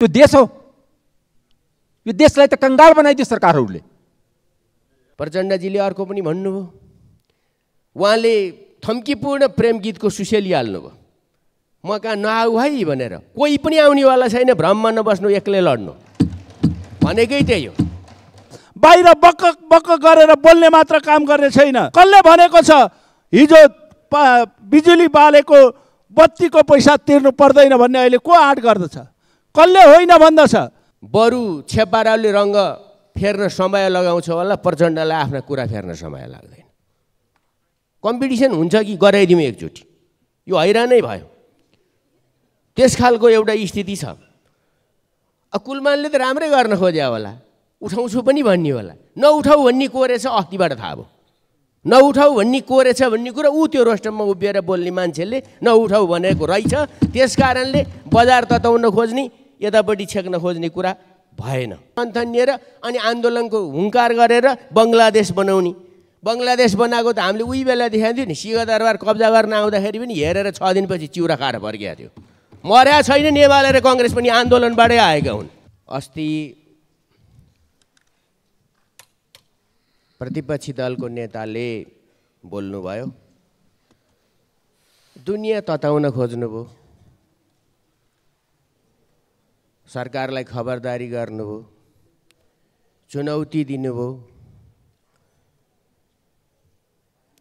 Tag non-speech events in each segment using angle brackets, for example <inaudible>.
त्यो देश हो। यो देशलाई त कङ्गाल बनाइदियो सरकारहरूले। प्रचण्डजीले अर्को पनि भन्नुभयो। उहाँले थम्कीपूर्ण प्रेम गीतको सुसेली हाल्नुभयो। म कहाँ नआऊ है भनेर। कोही पनि आउनेवाला छैन भ्रममा नबस्नु एक्लै लड्नु। भनेकै त्यही हो। बाहिर बक्क बक्क गरेर बोल्ने मात्र काम गर्ने छैन। कसले भनेको छ हिजो बिजुली बालेको बत्तीको पैसा तिर्नु पर्दैन भन्ने अहिले को आँट गर्दछ? कसले होइन भन्दछ? बरु छेपाराले रङ्ग फेर्न समय लगाउँछ होला प्रचण्डलाई आफ्ना कुरा फेर्न समय लाग्दैन। कम्पिटिसन हुन्छ कि गराइदिउँ एकचोटि? यो हैरानै भयो। त्यस खालको एउटा स्थिति छ। कुलमानले त राम्रै गर्न खोजे होला। उठाउँछु पनि भन्ने होला। नउठाउ भन्ने को रहेछ अस्तिबाट थाहा भयो। नउठाउ भन्ने को रहेछ भन्ने कुरा ऊ त्यो रोस्टममा उभिएर बोल्ने मान्छेले नउठाउ भनेको रहेछ। त्यस कारणले बजार तताउन खोज्ने यतापट्टि छेक्न खोज्ने कुरा भएन। अन्थनिएर अनि आन्दोलनको हुङ्कार गरेर बङ्गलादेश बनाउने। बङ्गलादेश बनाएको त हामीले उही बेला देखाएको थियो नि सिंहदरबार कब्जा गर्न आउँदाखेरि पनि हेरेर छ दिनपछि चिउरा खाएर फर्किएको थियो। मर्या छैन नेवार र कङ्ग्रेस पनि आन्दोलनबाटै आएका हुन्। अस्ति प्रतिपक्षी दलको नेताले बोल्नुभयो दुनियाँ तताउन खोज्नुभयो। सरकारलाई खबरदारी गर्नुभयो चुनौती दिनुभयो।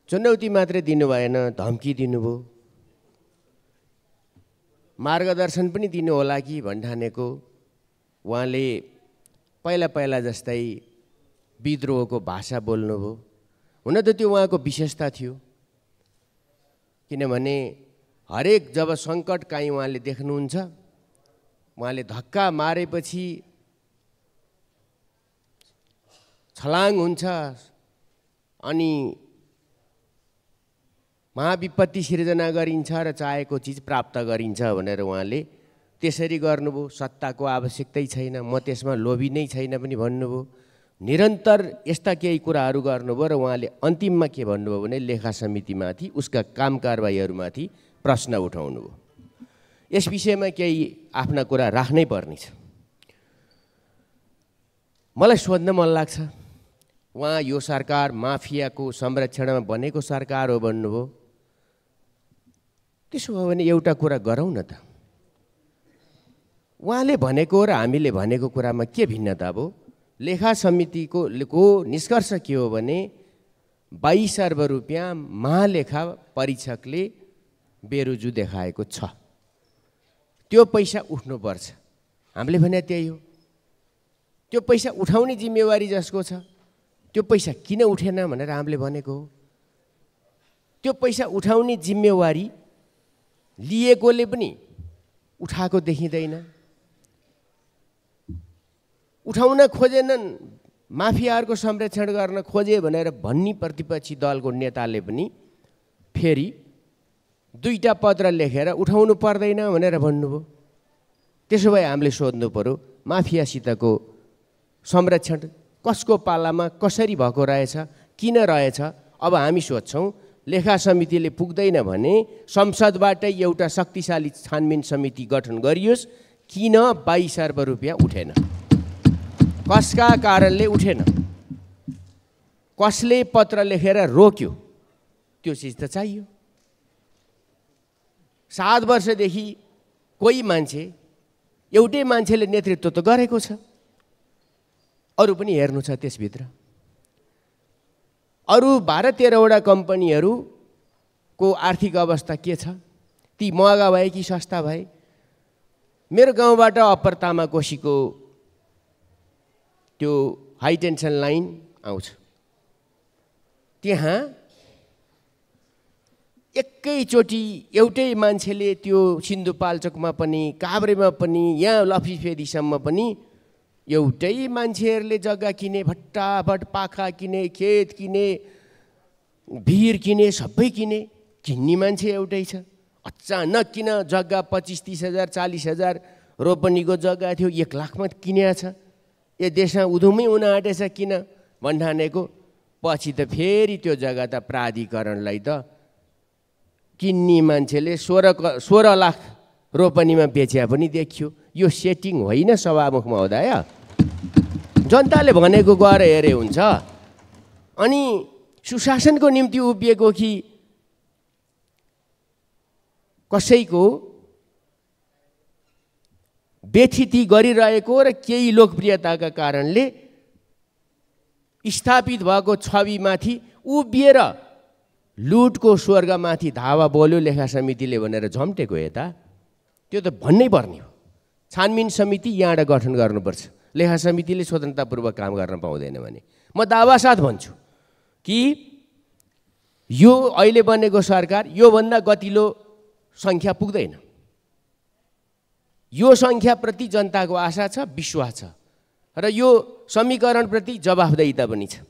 चुनौती मात्रै दिनु भएन धम्की दिनुभयो। मार्गदर्शन पनि दिनु होला कि भन्ठानेको उहाँले पहिला पहिला जस्तै विद्रोहको भाषा बोल्नुभयो। हुन त त्यो उहाँको विशेषता थियो। किनभने हरेक जब सङ्कट काहीँ उहाँले देख्नुहुन्छ उहाँले धक्का मारेपछि छलाङ हुन्छ अनि महाविपत्ति सिर्जना गरिन्छ र चाहेको चिज प्राप्त गरिन्छ भनेर उहाँले त्यसरी गर्नुभयो। सत्ताको आवश्यकतै छैन म त्यसमा लोभी नै छैन पनि भन्नुभयो। निरन्तर यस्ता केही कुराहरू गर्नुभयो र उहाँले अन्तिममा के भन्नुभयो भने लेखा समितिमाथि उसका काम कारवाहीहरूमाथि प्रश्न उठाउनुभयो। यस विषयमा केही आफ्ना कुरा राख्नै पर्नेछ। मलाई सोध्न मन लाग्छ उहाँ यो सरकार माफियाको संरक्षणमा बनेको सरकार हो भन्नुभयो। त्यसो हो भने एउटा कुरा गरौँ न त। उहाँले भनेको र हामीले भनेको कुरामा के भिन्नता भयो? लेखा समितिको को निष्कर्ष के हो भने बाइस अर्ब रुपियाँ महालेखा परीक्षकले बेरुजु देखाएको छ। त्यो पैसा उठ्नुपर्छ। हामीले भने त्यही हो। त्यो पैसा उठाउने जिम्मेवारी जसको छ त्यो पैसा किन उठेन भनेर हामीले भनेको हो। त्यो पैसा उठाउने जिम्मेवारी लिएकोले पनि उठाएको देखिँदैन। उठाउन खोजेनन् माफियाहरूको संरक्षण गर्न खोजे भनेर भन्ने प्रतिपक्षी दलको नेताले पनि फेरि दुईवटा पत्र लेखेर उठाउनु पर्दैन भनेर भन्नुभयो। त्यसो भए हामीले सोध्नु पऱ्यो माफियासितको संरक्षण कसको पालामा कसरी भएको रहेछ किन रहेछ? अब हामी सोध्छौँ लेखा समितिले पुग्दैन भने संसदबाटै एउटा शक्तिशाली छानबिन समिति गठन गरियोस् किन बाइस अर्ब रुपियाँ उठेन? कसका कारणले उठेन? कसले पत्र लेखेर रोक्यो? त्यो चिज त चाहियो। सात वर्षदेखि कोही मान्छे एउटै मान्छेले नेतृत्व त गरेको छ। अरू पनि हेर्नु छ त्यसभित्र। अरू बाह्र तेह्रवटा कम्पनीहरूको आर्थिक अवस्था के छ? ती महँगा भए कि सस्ता भए? मेरो गाउँबाट अप्पर तामाकोसीको त्यो हाई टेन्सन लाइन आउँछ। त्यहाँ एकैचोटि एउटै मान्छेले त्यो सिन्धुपाल्चोकमा पनि काभ्रेमा पनि यहाँ लफिफेदीसम्म पनि एउटै मान्छेहरूले जग्गा किने भट्टाभट पाखा किने खेत किने भिर किने सबै किने किन्ने मान्छे एउटै छ। अचानक किन जग्गा पच्चिस तिस हजार चालिस हजार रोपनीको जग्गा थियो एक लाखमा किनेको छ। यो देशमा उधुमै हुन आँटेछ किन? भन्ठानेको पछि त फेरि त्यो जग्गा त प्राधिकरणलाई त किन्ने मान्छेले सोह्र क सोह्र लाख रोपनीमा बेच्या पनि देखियो। यो सेटिङ होइन सभामुख महोदय जनताले भनेको गएर हेरे हुन्छ। अनि सुशासनको निम्ति उभिएको कि कसैको व्यथिति गरिरहेको र केही लोकप्रियताका कारणले स्थापित भएको छविमाथि उभिएर लुटको स्वर्गमाथि धावा बोल्यो लेखा समितिले भनेर झम्टेको यता त्यो त भन्नै पर्ने हो। छानबिन समिति यहाँबाट गठन गर्नुपर्छ। लेखा समितिले स्वतन्त्रतापूर्वक काम गर्न पाउँदैन भने। म दावासाथ भन्छु कि यो अहिले बनेको सरकार योभन्दा गतिलो सङ्ख्या पुग्दैन। यो सङ्ख्याप्रति जनताको आशा छ विश्वास छ। र यो समीकरणप्रति जवाफदेहिता पनि छ।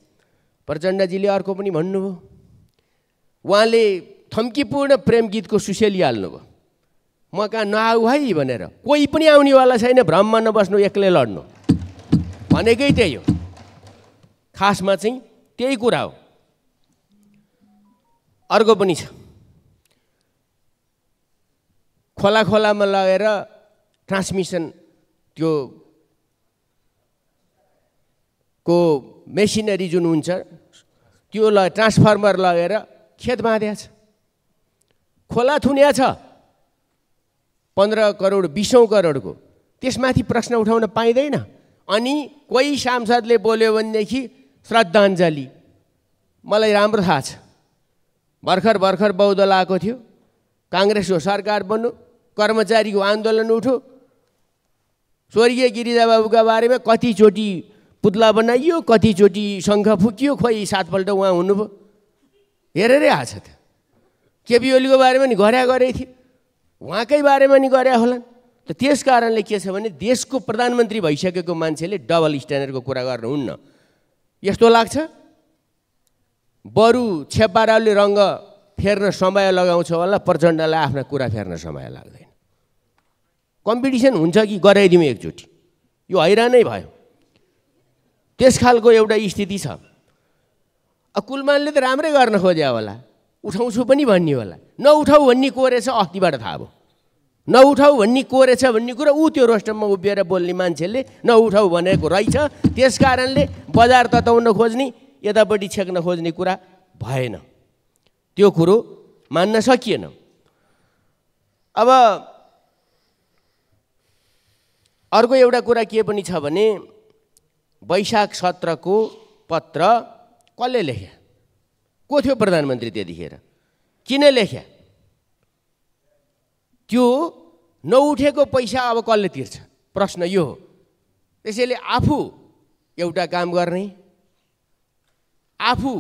प्रचण्डजीले अर्को पनि भन्नुभयो। उहाँले थम्कीपूर्ण प्रेम गीतको सुसेली हाल्नुभयो म कहाँ नआऊ है भनेर। कोही पनि आउनेवाला छैन भ्रममा नबस्नु एक्लै लड्नु। भनेकै त्यही हो। खासमा चाहिँ त्यही कुरा हो। अर्को पनि छ। खोला खोलामा लगेर ट्रान्समिसन त्यो को मेसिनरी जुन हुन्छ त्यो ल ट्रान्सफर्मर लगेर खेत बाँध्या छ। खोला थुनिया छ। पन्ध्र करोड बिसौँ करोडको। त्यसमाथि प्रश्न उठाउन पाइँदैन। अनि कोही सांसदले बोल्यो भनेदेखि श्रद्धाञ्जली। मलाई राम्रो थाहा छ। भर्खर भर्खर बहुदल आएको थियो। काङ्ग्रेसको सरकार बन्नु कर्मचारीको आन्दोलन उठ्यो स्वर्गीय गिरिजाबाबुका बारेमा कतिचोटि पुत्ला बनाइयो कतिचोटि शङ्ख फुकियो खोइ सातपल्ट उहाँ हुनुभयो। हेरेरै आएको छ त केपी ओलीको बारेमा नि गर्या गरेको थियो उहाँकै बारेमा नि गर्या होलान्। त त्यस कारणले के छ भने देशको प्रधानमन्त्री भइसकेको मान्छेले डबल स्ट्यान्डर्डको कुरा गर्नुहुन्न। यस्तो लाग्छ? बरु छेपाराले रङ्ग फेर्न समय लगाउँछ होला प्रचण्डलाई आफ्ना कुरा फेर्न समय लाग्दैन। कम्पिटिसन हुन्छ कि गराइदिउँ एकचोटि? यो हैरानै भयो। त्यस खालको एउटा स्थिति छ। कुलमानले त राम्रै गर्न खोज्यो होला। उठाउँछु पनि भन्ने होला। नउठाउ भन्ने को रहेछ अस्तिबाट थाहा भयो। नउठाउ भन्ने को रहेछ भन्ने कुरा ऊ त्यो रोस्टममा उभिएर बोल्ने मान्छेले नउठाउ भनेको रहेछ। त्यस कारणले बजार तताउन खोज्ने यतापट्टि छेक्न खोज्ने कुरा भएन। त्यो कुरो मान्न सकिएन। अब अर्को एउटा कुरा के पनि छ भने वैशाख सत्रको पत्र कसले लेख्या? को थियो प्रधानमन्त्री त्यतिखेर? किन लेख्या? त्यो नउठेको पैसा अब कसले तिर्छ? प्रश्न यो हो। त्यसैले आफू एउटा काम गर्ने आफू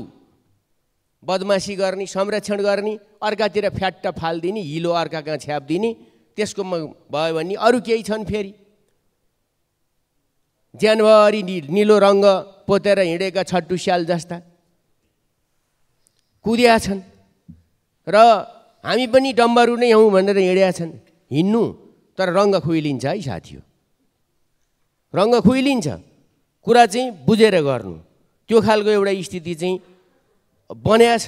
बदमासी गर्ने संरक्षण गर्ने अर्कातिर फ्याट्ट फालिदिने हिलो अर्का कहाँ छ्यापिदिने त्यसको भयो भने अरू केही छन् फेरि। ज्यानभरि नि निलो रङ्ग पोतेर हिँडेका छट्टु स्याल जस्ता। कुदिया छन्। र हामी पनि डम्बरु नै हौँ भनेर हिँडेका छन्। हिँड्नु तर रङ्ग खुइलिन्छ है साथी हो रङ्ग खुइलिन्छ। कुरा चाहिँ बुझेर गर्नु। त्यो खालको एउटा स्थिति चाहिँ बन्या छ।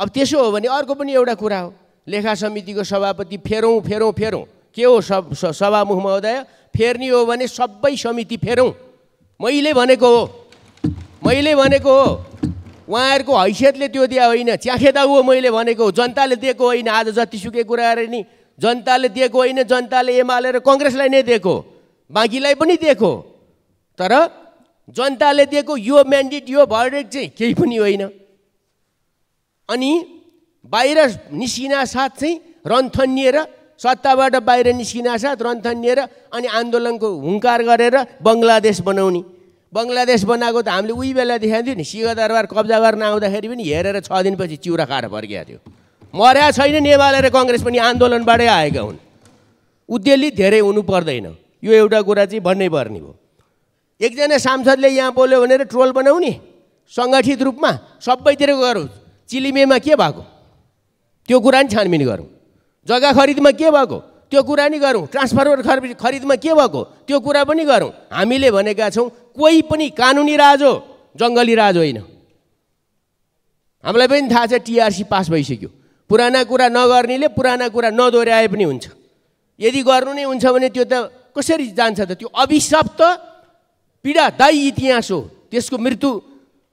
अब त्यसो हो भने अर्को पनि एउटा कुरा हो। लेखा समितिको सभापति फेरौँ फेरौँ फेरौँ। के हो सब सभामुख महोदय फेर्ने हो भने सबै समिति फेरौँ। मैले भनेको हो। मैले भनेको हो। उहाँहरूको हैसियतले त्यो दिया होइन। च्याखेदा हो मैले भनेको हो। जनताले दिएको होइन। आज जतिसुकै कुरा गरे नि जनताले दिएको होइन। जनताले एमाले र कङ्ग्रेसलाई नै दिएको बाँकीलाई पनि दिएको तर जनताले दिएको यो म्यान्डेट यो भर्डेट चाहिँ केही पनि होइन। अनि बाहिर निस्किना साथ चाहिँ रन्थनिएर सत्ताबाट बाहिर निस्किना साथ रन्थनिएर अनि आन्दोलनको हुङ्कार गरेर बङ्गलादेश बनाउने। बङ्गलादेश बनाएको त हामीले उही बेला देखाएको थियो नि सिंहदरबार कब्जा गर्न आउँदाखेरि पनि हेरेर छ दिनपछि चिउरा खाएर फर्किएको थियो। मर्या छैन नेवाल र कङ्ग्रेस पनि आन्दोलनबाटै आएका हुन्। उद्वेलित धेरै हुनु पर्दैन। यो एउटा कुरा चाहिँ भन्नै पर्ने भयो एकजना सांसदले यहाँ बोल्यो भनेर ट्रोल बनाउने सङ्गठित रूपमा सबैतिर गरौँ चिलिमेमा के भएको? त्यो कुरा नि छानबिन गरौँ। जग्गा खरिदमा के भएको? त्यो कुरा नि गरौँ। ट्रान्सफर खरिद खरिदमा के भएको? त्यो कुरा पनि गरौँ। हामीले भनेका छौँ कोही पनि कानुनी राज हो जङ्गली राज होइन। हामीलाई पनि थाहा छ टिआरसी पास भइसक्यो। पुराना कुरा नगर्नेले पुराना कुरा नदोहोऱ्याए पनि हुन्छ। यदि गर्नु नै हुन्छ भने त्यो त कसरी जान्छ त? त्यो अभिशप्त पीडादायी इतिहास हो। त्यसको मृत्यु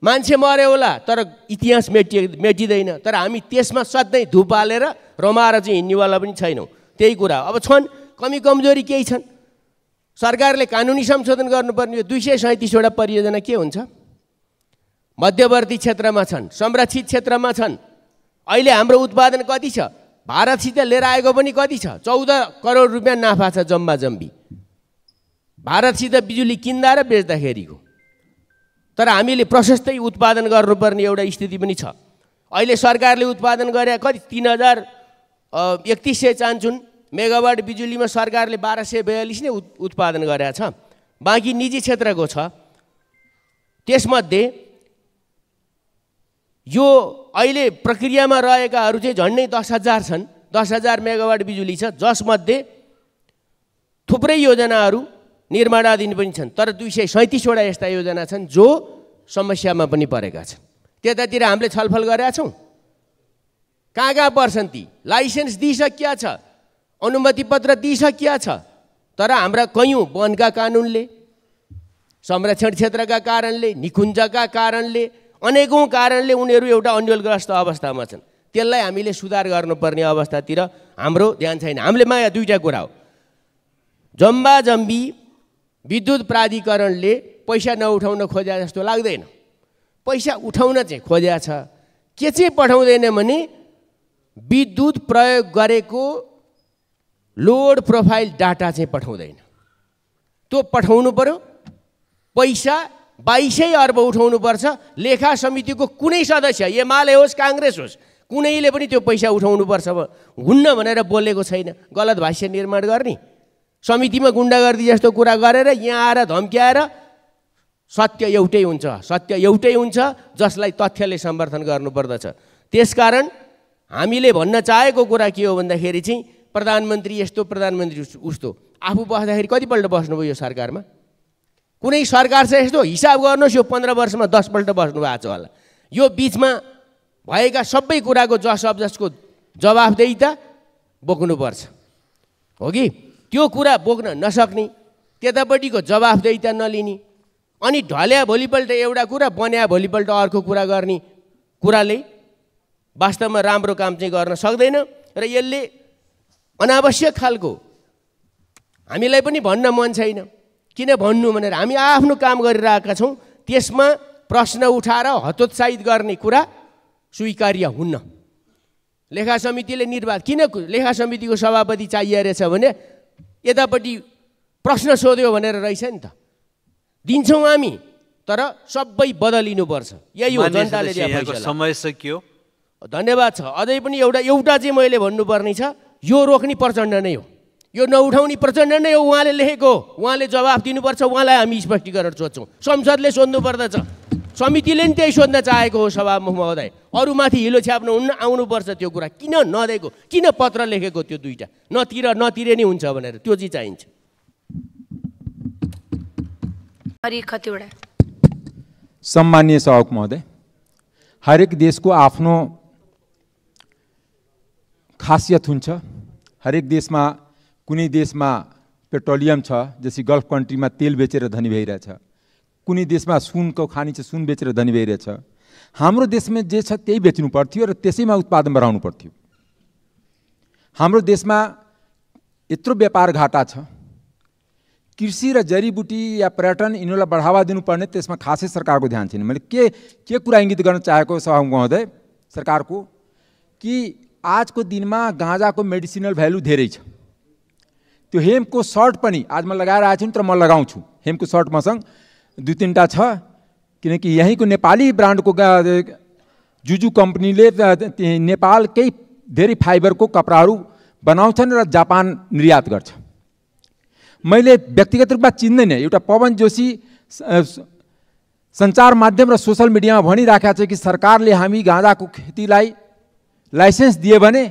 मान्छे मऱ्यो होला तर इतिहास मेटिए मेटिँदैन। तर हामी त्यसमा सधैँ धुप हालेर रमाएर चाहिँ हिँड्नेवाला पनि छैनौँ। त्यही कुरा। अब छन् कमी कमजोरी केही छन्। सरकारले कानुनी संशोधन गर्नुपर्ने यो दुई सय सैँतिसवटा परियोजना के हुन्छ? मध्यवर्ती क्षेत्रमा छन् संरक्षित क्षेत्रमा छन्। अहिले हाम्रो उत्पादन कति छ? भारतसित लिएर आएको पनि कति छ? चौध करोड रुपियाँ नाफा छ जम्मा जम्बी। भारतसित बिजुली किन्दा र बेच्दाखेरिको। तर हामीले प्रशस्तै उत्पादन गर्नुपर्ने एउटा स्थिति पनि छ। अहिले सरकारले उत्पादन गरे कति? तिन हजार एकतिस सय चान्चुन मेगावाट बिजुलीमा सरकारले बाह्र सय बयालिस नै उत् उत्पादन गरेका छ। बाँकी निजी क्षेत्रको छ। त्यसमध्ये यो अहिले प्रक्रियामा रहेकाहरू चाहिँ झन्डै दस हजार छन्। दस हजार मेगावाट बिजुली छ। जसमध्ये थुप्रै योजनाहरू निर्माणाधीन पनि छन्। तर दुई सय सैँतिसवटा यस्ता योजना छन् जो समस्यामा पनि परेका छन्। त्यतातिर हामीले छलफल गरेका छौँ। कहाँ कहाँ पर्छन् ती? लाइसेन्स दिइसकिया छ। अनुमति पत्र दिइसकिया छ। तर हाम्रा कैयौँ वनका कानुनले संरक्षण क्षेत्रका कारणले निकुञ्जका कारणले अनेकौँ कारणले उनीहरू एउटा अन्यलग्रस्त अवस्थामा छन्। त्यसलाई हामीले सुधार गर्नुपर्ने अवस्थातिर हाम्रो ध्यान छैन। हामीले माया दुईवटा कुरा हो। जम्बा जम्बी विद्युत प्राधिकरणले पैसा नउठाउन खोज्या जस्तो लाग्दैन। पैसा उठाउन चाहिँ खोज्या छ। के चाहिँ पठाउँदैन भने विद्युत प्रयोग गरेको लोड प्रोफाइल डाटा चाहिँ पठाउँदैन। त्यो पठाउनु पऱ्यो पैसा बाइसै अर्ब उठाउनुपर्छ लेखा समितिको कुनै सदस्य एमाले होस् काङ्ग्रेस होस् कुनैले पनि त्यो पैसा उठाउनुपर्छ हुन्न भनेर बोलेको छैन। गलत भाष्य निर्माण गर्ने। समितिमा गुन्डागर्दी जस्तो कुरा गरेर यहाँ आएर धम्क्याएर सत्य एउटै हुन्छ। सत्य एउटै हुन्छ जसलाई तथ्यले समर्थन गर्नुपर्दछ। त्यसकारण हामीले भन्न चाहेको कुरा के हो भन्दाखेरि चाहिँ प्रधानमन्त्री यस्तो प्रधानमन्त्री उस्तो। आफू बस्दाखेरि कतिपल्ट बस्नुभयो यो सरकारमा? कुनै सरकार चाहिँ यस्तो? हिसाब गर्नुहोस् यो पन्ध्र वर्षमा दसपल्ट बस्नु भएको छ होला। यो बिचमा भएका सबै कुराको जस जसको जवाफदेही बोक्नुपर्छ। हो कि? त्यो कुरा बोक्न नसक्ने त्यतापट्टिको जवाफदेही नलिने अनि ढल्या भोलिपल्ट एउटा कुरा बन्या भोलिपल्ट अर्को कुरा गर्ने कुराले वास्तवमा राम्रो काम चाहिँ गर्न सक्दैन र यसले अनावश्यक खालको हामीलाई पनि भन्न मन छैन। किन भन्नु भनेर हामी आफ्नो काम गरिरहेका छौँ त्यसमा प्रश्न उठाएर हतोत्साहित गर्ने कुरा स्वीकार्य हुन्न। लेखा समितिले निर्वाह किन लेखा समितिको सभापति चाहिए रहेछ भने यतापट्टि प्रश्न सोध्यो भनेर रहेछ नि त। दिन्छौँ हामी तर सबै बदलिनुपर्छ। यही हो जनताले समय सकियो। धन्यवाद छ। अझै पनि एउटा एउटा चाहिँ मैले भन्नुपर्ने छ यो रोक्ने प्रचण्ड नै हो। यो नउठाउने प्रचण्ड नै हो। उहाँले लेखेको उहाँले जवाफ दिनुपर्छ उहाँलाई हामी स्पष्टीकरण सोध्छौँ। संसदले सोध्नु पर्दछ समितिले नि त्यही सोध्न चाहेको हो सभामुख महोदय। अरूमाथि हिलो छ्याप्नु हुन्न आउनुपर्छ त्यो कुरा। किन नदिएको किन पत्र लेखेको त्यो दुइटा नतिर नतिरे नै हुन्छ भनेर। त्यो चाहिँ चाहिन्छ। सम्मान्य सभामुख महोदय हरेक देशको आफ्नो खासियत हुन्छ। हरेक देशमा कुनै देशमा पेट्रोलियम छ जस्तै गल्फ कन्ट्रीमा तेल बेचेर धनी भइरहेछ। कुनै देशमा सुनको खानी छ सुन बेचेर धनी भइरहेछ। हाम्रो देशमा जे छ त्यही बेच्नु पर्थ्यो र त्यसैमा उत्पादन बढाउनु पर्थ्यो। हाम्रो देशमा यत्रो व्यापार घाटा छ। कृषि र जडीबुटी या पर्यटन यिनीहरूलाई बढावा दिनुपर्ने त्यसमा खासै सरकारको ध्यान छैन। मैले के के कुरा इङ्गित गर्न चाहेको सभा महोदय सरकारको? कि आजको दिनमा गाँजाको मेडिसिनल भ्यालु धेरै छ। त्यो हेमको सर्ट पनि आज म लगाएर आएको छु तर म लगाउँछु। हेमको सर्ट मसँग दुई तिनवटा छ किनकि यहीँको नेपाली ब्रान्डको जुजु कम्पनीले नेपालकै धेरै फाइबरको कपडाहरू बनाउँछन् र जापान निर्यात गर्छ। मैले व्यक्तिगत रूपमा चिन्दैन एउटा पवन जोशी सञ्चार माध्यम र सोसल मिडियामा भनिराखेको छ कि सरकारले हामी गाँजाको खेतीलाई लाइसेन्स दियो भने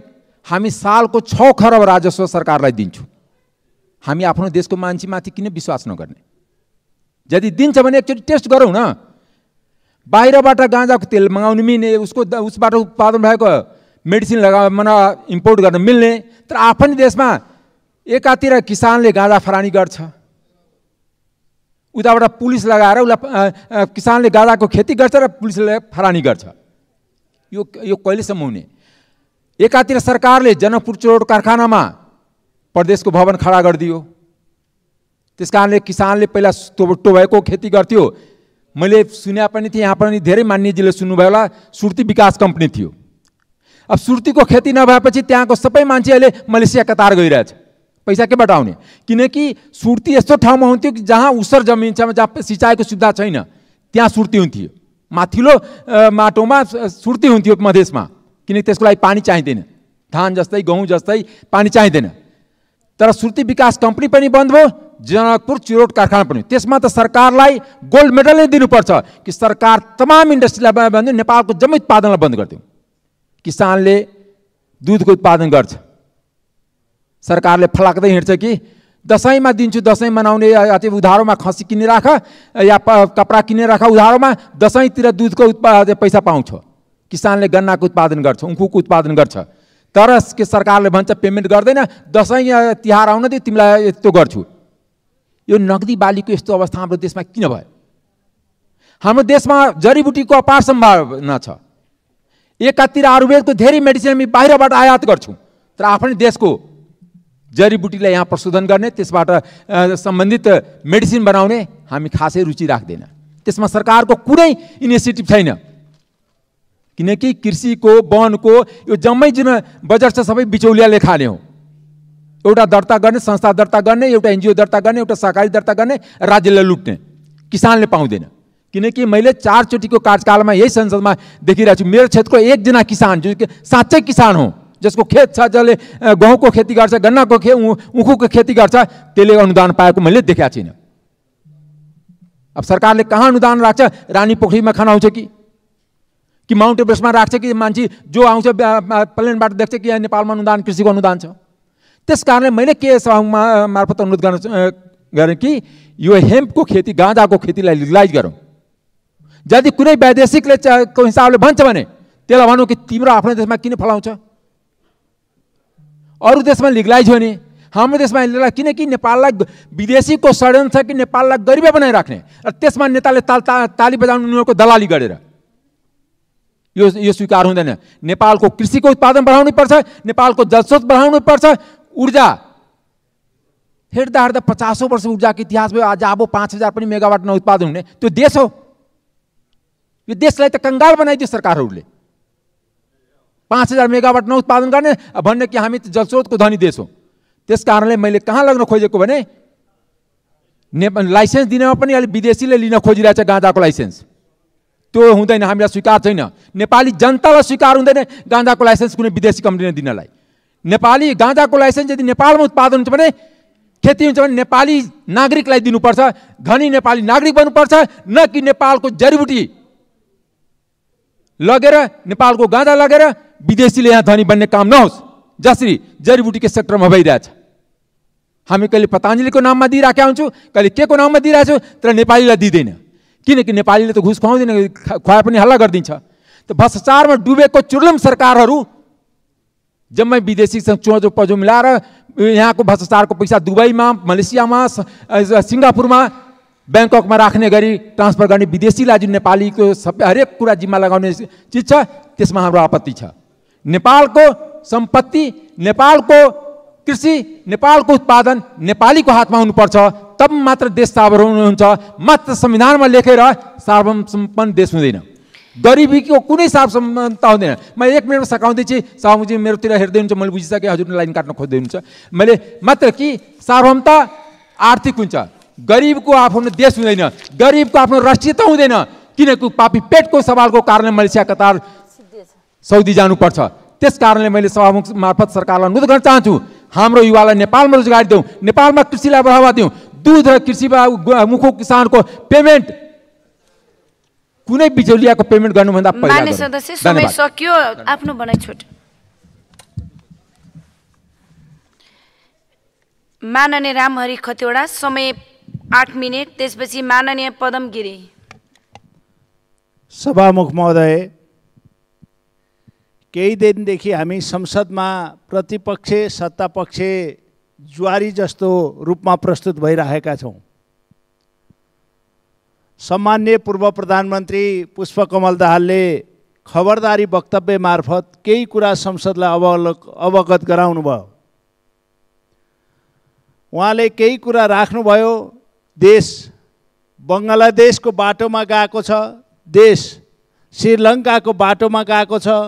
हामी सालको छ खरब राजस्व सरकारलाई दिन्छौँ। हामी आफ्नो देशको मान्छेमाथि किन विश्वास नगर्ने? यदि दिन्छ भने एकचोटि टेस्ट गरौँ न। बाहिरबाट गाँजाको तेल मगाउनु मिल्ने उसको उसबाट उत्पादन भएको मेडिसिन लगा मन इम्पोर्ट गर्न मिल्ने। तर आफ्नै देशमा एकातिर किसानले गाँजा फरानी गर्छ। उताबाट पुलिस लगाएर उसलाई किसानले गाँजाको खेती गर्छ र पुलिसले फरानी गर्छ। यो यो कहिलेसम्म हुने? एकातिर सरकारले जनकपुर चोरोड कारखानामा प्रदेशको भवन खडा गरिदियो। त्यस कारणले किसानले पहिला टो टोभएको खेती गर्थ्यो। मैले सुने पनि थिएँ यहाँ पनि धेरै मान्यजीले सुन्नुभयो होला सुर्ती विकास कम्पनी थियो। अब सुर्तीको खेती नभएपछि त्यहाँको सबै मान्छे अहिले मलेसिया कतार गइरहेछ। पैसा केबाट आउने? किनकि सुर्ती यस्तो ठाउँमा हुन्थ्यो कि जहाँ उसर जमिन छ जहाँ सिँचाइको सुविधा छैन त्यहाँ सुर्ती हुन्थ्यो। माथिल्लो माटोमा सुर्ती हुन्थ्यो मधेसमा किनकि त्यसको लागि पानी चाहिँदैन। धान जस्तै गहुँ जस्तै पानी चाहिँदैन। तर सुर्ती विकास कम्पनी पनि बन्द भयो जनकपुर चिरोट कारखाना पनि। त्यसमा त सरकारलाई गोल्ड मेडल नै दिनुपर्छ कि सरकार तमाम इन्डस्ट्रीलाई बन्द नेपालको जम्मै उत्पादनलाई बन्द गरिदिउँ किसानले दुधको उत्पादन गर्छ। सरकारले फलाक्दै हिँड्छ कि दसैँमा दिन्छु दसैँ मनाउने अथवा उधारोमा खसी किनेर राख या कपडा किनेर राख उधारोमा दसैँतिर दुधको उत्पा पैसा पाउँछ। किसानले गन्नाको उत्पादन गर्छ उखुको उत्पादन गर्छ। तर के सरकारले भन्छ पेमेन्ट गर्दैन। दसैँ तिहार आउन दि तिमीलाई यस्तो गर्छु। यो नगदी बालीको यस्तो अवस्था हाम्रो देशमा किन भयो? हाम्रो देशमा जडीबुटीको अपार सम्भावना छ। एकातिर आयुर्वेदको धेरै मेडिसिन हामी बाहिरबाट आयात गर्छौँ। तर आफ्नै देशको जडीबुटीलाई यहाँ प्रशोधन गर्ने त्यसबाट सम्बन्धित मेडिसिन बनाउने हामी खासै रुचि राख्दैन। त्यसमा सरकारको कुनै इनिसिएटिभ छैन। किनकि कृषिको वनको यो जम्मै जुन बजेट छ सबै बिचौलियाले खाने हो। एउटा दर्ता गर्ने संस्था दर्ता गर्ने एउटा एनजिओ दर्ता गर्ने एउटा सहकारी दर्ता गर्ने राज्यले लुट्ने। किसानले पाउँदैन। किनकि मैले चारचोटिको कार्यकालमा यही संसदमा देखिरहेको छु। मेरो क्षेत्रको एकजना किसान जो साँच्चै किसान हो जसको खेत छ जसले गहुँको खेती गर्छ गन्नाको खे उखुको खेती गर्छ त्यसले अनुदान पाएको मैले देखाएको छैन। अब सरकारले कहाँ अनुदान राख्छ? रानी पोखरीमा खनाउँछ कि? कि माउन्ट एभरेस्टमा राख्छ कि मान्छे जो आउँछ प्लेनबाट देख्छ कि यहाँ नेपालमा अनुदान कृषिको अनुदान छ। त्यस कारणले मैले के मार्फत अनुरोध गर्न गरेँ कि यो हेम्पको खेती गाँजाको खेतीलाई लिगलाइज गरौँ। यदि कुनै वैदेशिकले को हिसाबले भन्छ भने त्यसलाई भनौँ कि तिम्रो आफ्नो देशमा किन फलाउँछ? अरू देशमा लिगलाइज हो भने हाम्रो देशमा लिगलाइज किनकि नेपाललाई विदेशीको षड्यन्त्र कि नेपाललाई गरिबे बनाइराख्ने र त्यसमा नेताले ताल ताली बजाउनु उनीहरूको दलाली गरेर। यो यो स्वीकार हुँदैन। नेपालको कृषिको उत्पादन बढाउनु पर्छ नेपालको जलस्रोत बढाउनु पर्छ। ऊर्जा हेर्दा हेर्दा पचासौँ वर्ष ऊर्जाको इतिहास भयो आज अब पाँच हजार पनि मेगावाट नउत्पादन हुने। त्यो देश हो। यो देशलाई त कङ्गाल बनाइदियो सरकारहरूले। पाँच हजार मेगावाट नउत्पादन गर्ने भन्ने कि हामी त जलस्रोतको धनी देश हो। त्यस कारणले मैले कहाँ लग्न खोजेको भने ने लाइसेन्स दिनमा पनि अहिले विदेशीले लिन खोजिरहेछ गाँजाको लाइसेन्स। त्यो हुँदैन हामीलाई स्वीकार छैन। नेपाली जनतालाई स्वीकार हुँदैन गाँजाको लाइसेन्स कुनै विदेशी कम्पनीले दिनलाई। नेपाली गाँजाको लाइसेन्स यदि नेपालमा उत्पादन हुन्छ भने खेती हुन्छ भने नेपाली नागरिकलाई दिनुपर्छ धनी नेपाली नागरिक बन्नुपर्छ न कि नेपालको जडीबुटी। लगेर नेपालको गाँजा लगेर विदेशीले यहाँ धनी बन्ने काम नहोस्। जसरी जडीबुटीको सेक्टरमा भइरहेछ। हामी कहिले पतञ्जलीको नाममा दिइराखेका हुन्छौँ कहिले के को नाममा दिइरहेको छु तर नेपालीलाई दिँदैन। किनकि नेपालीले त घुस खुवाउँदैन खुवाए पनि हल्ला गरिदिन्छ। त भ्रष्टाचारमा डुबेको चुर्लुम सरकारहरू जम्मै विदेशीसँग चोजो पजो मिलाएर यहाँको भ्रष्टाचारको पैसा दुबईमा मलेसियामा सिङ्गापुरमा ब्याङ्ककमा राख्ने गरी ट्रान्सफर गर्ने विदेशीलाई जुन नेपालीको सबै हरेक कुरा जिम्मा लगाउने चिज छ त्यसमा हाम्रो आपत्ति छ। नेपालको सम्पत्ति नेपालको कृषि नेपालको उत्पादन नेपालीको हातमा हुनुपर्छ। तब मात्र देश सार्वभौम हुन्छ मात्र संविधानमा लेखेर सार्वभौम सम्पन्न देश हुँदैन। गरिबीको कुनै सार्व सम्पन्नता हुँदैन। म एक मिनटमा सकाउँदैछु साहुजी मेरोतिर हेर्दै हुनुहुन्छ। मैले बुझिसकेँ हजुर लाइन काट्न खोज्दै हुनुहुन्छ। मैले मात्र कि सार्वभौमता आर्थिक हुन्छ। गरिबको आफ्नो देश हुँदैन। गरिबको आफ्नो राष्ट्रियता हुँदैन। किनकि पापी पेटको सवालको कारणले मलेसिया कतार सौदी जानुपर्छ। त्यस कारणले मैले सभामुख मार्फत सरकारलाई अनुरोध गर्न चाहन्छु। हाम्रो युवालाई नेपालमा रोजगारी दिउँ नेपालमा कृषिलाई बढावा दिउँ। दुध र कृषिमा मुखो किसानको पेमेन्ट कुनै बिचौलियाको पेमेन्ट गर्नुभन्दा पहिला। सकियो। आफ्नो भनाइ छोट। माननीय रामहरि खतिवडा समय आठ मिनट त्यसपछि माननीय पदम गिरी सभामुख महोदय केही दिनदेखि हामी संसदमा प्रतिपक्ष सत्तापक्ष ज्वारी जस्तो रूपमा प्रस्तुत भइरहेका छौँ। सम्मान्य पूर्व प्रधानमन्त्री पुष्पकमल दाहालले खबरदारी वक्तव्य मार्फत केही कुरा संसदलाई अवलोक अवगत गराउनु भयो उहाँले केही कुरा राख्नुभयो देश बङ्गलादेशको बाटोमा गएको छ देश श्रीलङ्काको बाटोमा गएको छ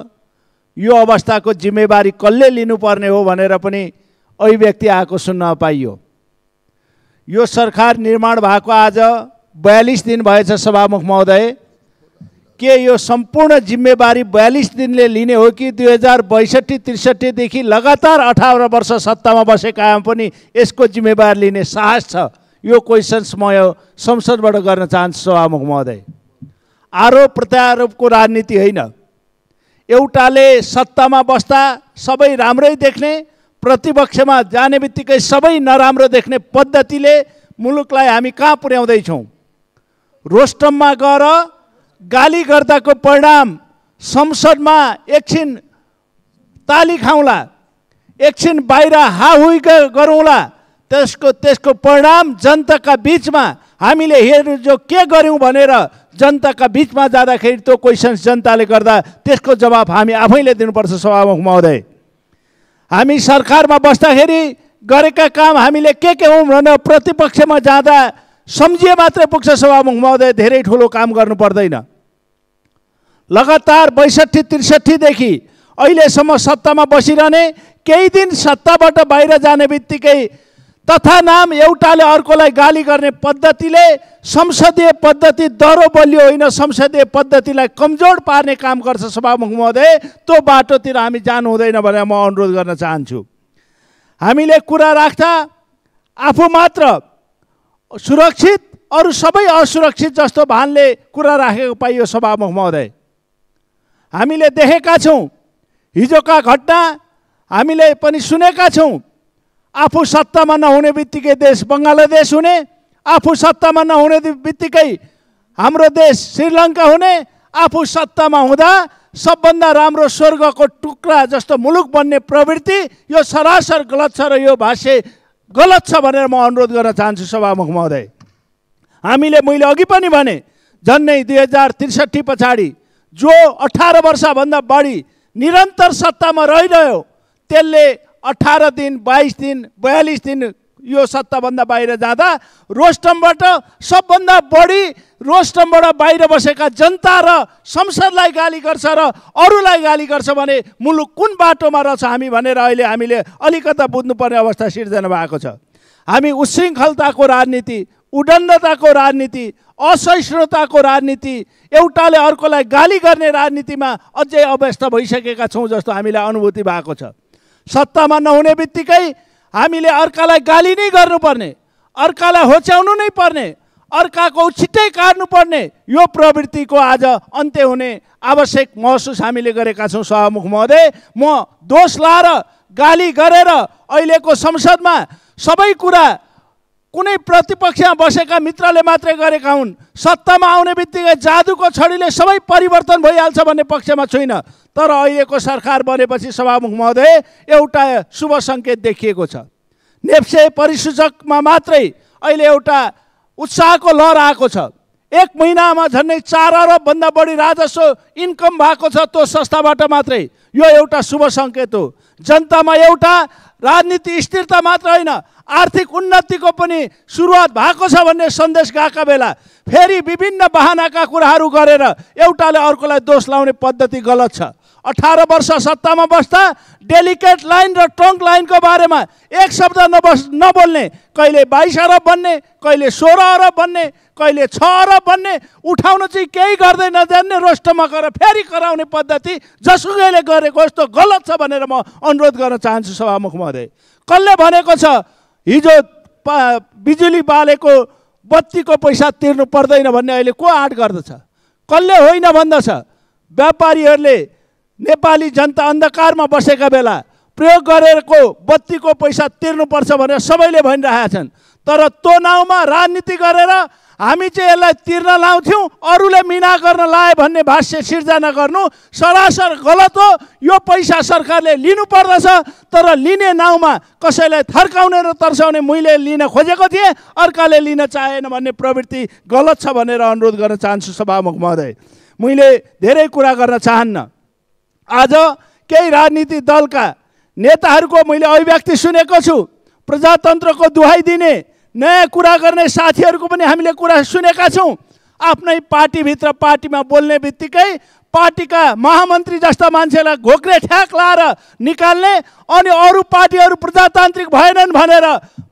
यो अवस्थाको जिम्मेवारी कसले लिनुपर्ने हो भनेर पनि अभिव्यक्ति आएको सुन्न पाइयो यो सरकार निर्माण भएको आज बयालिस दिन भएछ सभामुख महोदय। के यो सम्पूर्ण जिम्मेवारी बयालिस दिनले लिने हो कि दुई हजार बैसठी त्रिसठीदेखि लगातार अठार वर्ष सत्तामा बसेकामा पनि यसको जिम्मेवारी लिने साहस छ? यो क्वेसन्स म यो संसदबाट गर्न चाहन्छु सभामुख महोदय। आरोप प्रत्यारोपको राजनीति होइन। एउटाले सत्तामा बस्दा सबै राम्रै देख्ने प्रतिपक्षमा जाने बित्तिकै सबै नराम्रो देख्ने पद्धतिले मुलुकलाई हामी कहाँ पुर्याउँदैछौँ? रोस्टममा गएर गाली गर्दाको परिणाम संसदमा एकछिन ताली खाउँला एकछिन बाहिर हाहुई गरौँला त्यसको त्यसको परिणाम जनताका बिचमा हामीले हेर्नु जो के गऱ्यौँ भनेर जनताका बिचमा जाँदाखेरि त्यो क्वेसन्स जनताले गर्दा त्यसको जवाब हामी आफैले दिनुपर्छ सभामुख महोदय। हामी सरकारमा बस्दाखेरि गरेका काम हामीले के के हौँ भनेर प्रतिपक्षमा जाँदा सम्झिए मात्रै पुग्छ सभामुख महोदय धेरै ठुलो काम गर्नु पर्दैन। लगातार बैसठी त्रिसठीदेखि अहिलेसम्म सत्तामा बसिरहने केही दिन सत्ताबाट बाहिर जाने बित्तिकै तथा नाम एउटाले अर्कोलाई गाली गर्ने पद्धतिले संसदीय पद्धति दह्रो बलियो होइन संसदीय पद्धतिलाई कमजोर पार्ने काम गर्छ सभामुख महोदय त्यो बाटोतिर हामी जानु हुँदैन भनेर म अनुरोध गर्न चाहन्छु। हामीले कुरा राख्दा आफू मात्र सुरक्षित अरू सबै असुरक्षित जस्तो भानले कुरा राखेको पाइयो सभामुख महोदय। हामीले देखेका छौँ हिजोका घटना हामीले पनि सुनेका छौँ। आफू सत्तामा नहुने बित्तिकै देश बङ्गलादेश हुने आफू सत्तामा नहुने बित्तिकै हाम्रो देश श्रीलङ्का हुने आफू सत्तामा हुँदा सबभन्दा राम्रो स्वर्गको टुक्रा जस्तो मुलुक बन्ने प्रवृत्ति यो सरासर गलत छ र यो भाष्य गलत छ भनेर म अनुरोध गर्न चाहन्छु सभामुख महोदय हामीले मैले अघि पनि भने झन्डै दुई हजार त्रिसठी पछाडि जो अठार वर्षभन्दा बढी निरन्तर सत्तामा रहिरह्यो त्यसले अठार दिन बाइस दिन बयालिस दिन यो सत्ताभन्दा बाहिर जाँदा रोस्टमबाट सबभन्दा बढी रोस्टमबाट बाहिर बसेका जनता र संसदलाई गाली गर्छ र अरूलाई गाली गर्छ भने मुलुक कुन बाटोमा रहेछ हामी भनेर अहिले हामीले अलिकता बुझ्नुपर्ने अवस्था सिर्जना भएको छ। हामी उच्छृङ्खलताको राजनीति उडन्डताको राजनीति असहिष्णुताको राजनीति एउटाले अर्कोलाई गाली गर्ने राजनीतिमा अझै अवस्था भइसकेका छौँ जस्तो हामीलाई अनुभूति भएको छ। सत्तामा नहुने बित्तिकै हामीले अर्कालाई गाली नै गर्नुपर्ने अर्कालाई होच्याउनु नै पर्ने अर्काको छिट्टै काट्नुपर्ने यो प्रवृत्तिको आज अन्त्य हुने आवश्यक महसुस हामीले गरेका छौँ सभामुख महोदय। म दोष लाएर गाली गरेर अहिलेको संसदमा सबै कुरा कुनै प्रतिपक्षमा बसेका मित्रले मात्रै गरेका हुन्। सत्तामा आउने बित्तिकै जादुको छडीले सबै परिवर्तन भइहाल्छ भन्ने पक्षमा छुइनँ। तर अहिलेको सरकार बनेपछि सभामुख महोदय एउटा शुभ सङ्केत देखिएको छ। नेप्से परिसूचकमा मात्रै अहिले एउटा उत्साहको लहर आएको छ। एक महिनामा झन्डै चार अरबभन्दा बढी राजस्व इन्कम भएको छ त्यो संस्थाबाट मात्रै। यो एउटा शुभ सङ्केत हो। जनतामा एउटा राजनीति स्थिरता मात्र होइन आर्थिक उन्नतिको पनि सुरुवात भएको छ भन्ने सन्देश गएका बेला फेरि विभिन्न बाहनाका कुराहरू गरेर एउटाले अर्कोलाई दोष लाउने पद्धति गलत छ। अठार वर्ष सत्तामा बस्दा डेलिकेट लाइन र ट्रङ्क लाइनको बारेमा एक शब्द नबस् नबोल्ने कहिले बाइस अरब बन्ने कहिले सोह्र अरब बन्ने कहिले छ अरब बन्ने उठाउन चाहिँ केही गर्दै नजान्ने रोस्टमा गएर फेरि कराउने पद्धति जसुकैले गरेको यस्तो गलत छ भनेर म अनुरोध गर्न चाहन्छु सभामुख महोदय। कसले भनेको छ हिजो पा बिजुली बालेको बत्तीको पैसा तिर्नु पर्दैन भन्ने अहिले को आँट गर्दछ? कसले होइन भन्दछ? व्यापारीहरूले नेपाली जनता अन्धकारमा बसेका बेला प्रयोग गरेको बत्तीको पैसा तिर्नुपर्छ भनेर सबैले भनिरहेका छन् तर त्यो नाउँमा राजनीति गरेर हामी चाहिँ यसलाई तिर्न लाउँथ्यौँ अरूले मिना गर्न लाए भन्ने भाष्य सिर्जना गर्नु सरासर गलत हो। यो पैसा सरकारले लिनु पर्दछ तर लिने नाउँमा कसैलाई थर्काउने र तर्साउने मैले लिन खोजेको थिएँ अर्काले लिन चाहेन भन्ने प्रवृत्ति गलत छ भनेर अनुरोध गर्न चाहन्छु सभामुख महोदय। मैले धेरै कुरा गर्न चाहन्न। आज केही राजनीतिक दलका नेताहरूको मैले अभिव्यक्ति सुनेको छु। प्रजातन्त्रको दुहाई दिने नयाँ कुरा गर्ने साथीहरूको पनि हामीले कुरा सुनेका छौँ। आफ्नै पार्टीभित्र पार्टीमा बोल्ने बित्तिकै पार्टीका महामन्त्री जस्ता मान्छेलाई घोक्रे ठ्याक लाएर निकाल्ने अनि अरू पार्टीहरू प्रजातान्त्रिक भएनन् भनेर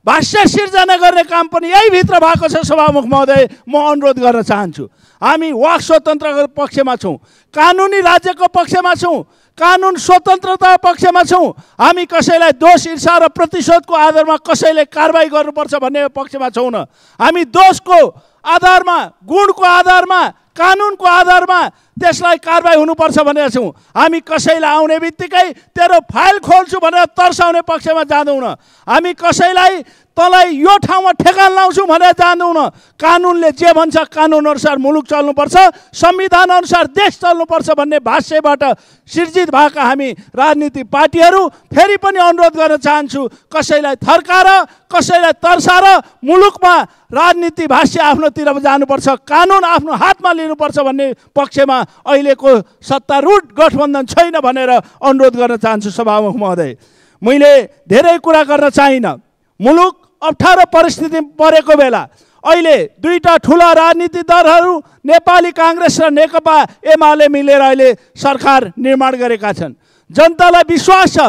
भाष्य सिर्जना गर्ने काम पनि यही भित्र भएको छ। सभामुख महोदय म अनुरोध गर्न चाहन्छु। हामी वाक स्वतन्त्रको पक्षमा छौँ कानुनी राज्यको पक्षमा छौँ कानुन स्वतन्त्रता पक्षमा छौँ। हामी कसैलाई दोष ईर्षा र प्रतिशोधको आधारमा कसैले कारवाही गर्नुपर्छ भन्ने पक्षमा छौँ हामी दोषको आधारमा गुणको आधारमा कानुनको आधारमा त्यसलाई कारवाही हुनुपर्छ भनेर छौँ। हामी कसैलाई आउने बित्तिकै तेरो फाइल खोल्छु भनेर तर्साउने पक्षमा जाँदैनौँ हामी कसैलाई तँलाई यो ठाउँमा ठेगान लाउँछु भनेर जाँदैनौँ कानुनले जे भन्छ कानुन अनुसार मुलुक चल्नुपर्छ संविधान अनुसार देश चल्नुपर्छ भन्ने भाष्यबाट सिर्जित भएका हामी राजनीतिक पार्टीहरू फेरि पनि अनुरोध गर्न चाहन्छु कसैलाई थर्काएर कसैलाई तर्साएर मुलुकमा राजनीति भाष्य आफ्नोतिर जानुपर्छ कानुन आफ्नो हातमा लिनुपर्छ भन्ने पक्षमा अहिलेको सत्तारूढ गठबन्धन छैन भनेर अनुरोध गर्न चाहन्छु सभामुख महोदय। मैले धेरै कुरा गर्न चाहिनँ। मुलुक अप्ठ्यारो परिस्थिति परेको बेला अहिले दुईवटा ठुला राजनीतिक दलहरू नेपाली काङ्ग्रेस र नेकपा एमाले मिलेर अहिले सरकार निर्माण गरेका छन्। जनतालाई विश्वास छ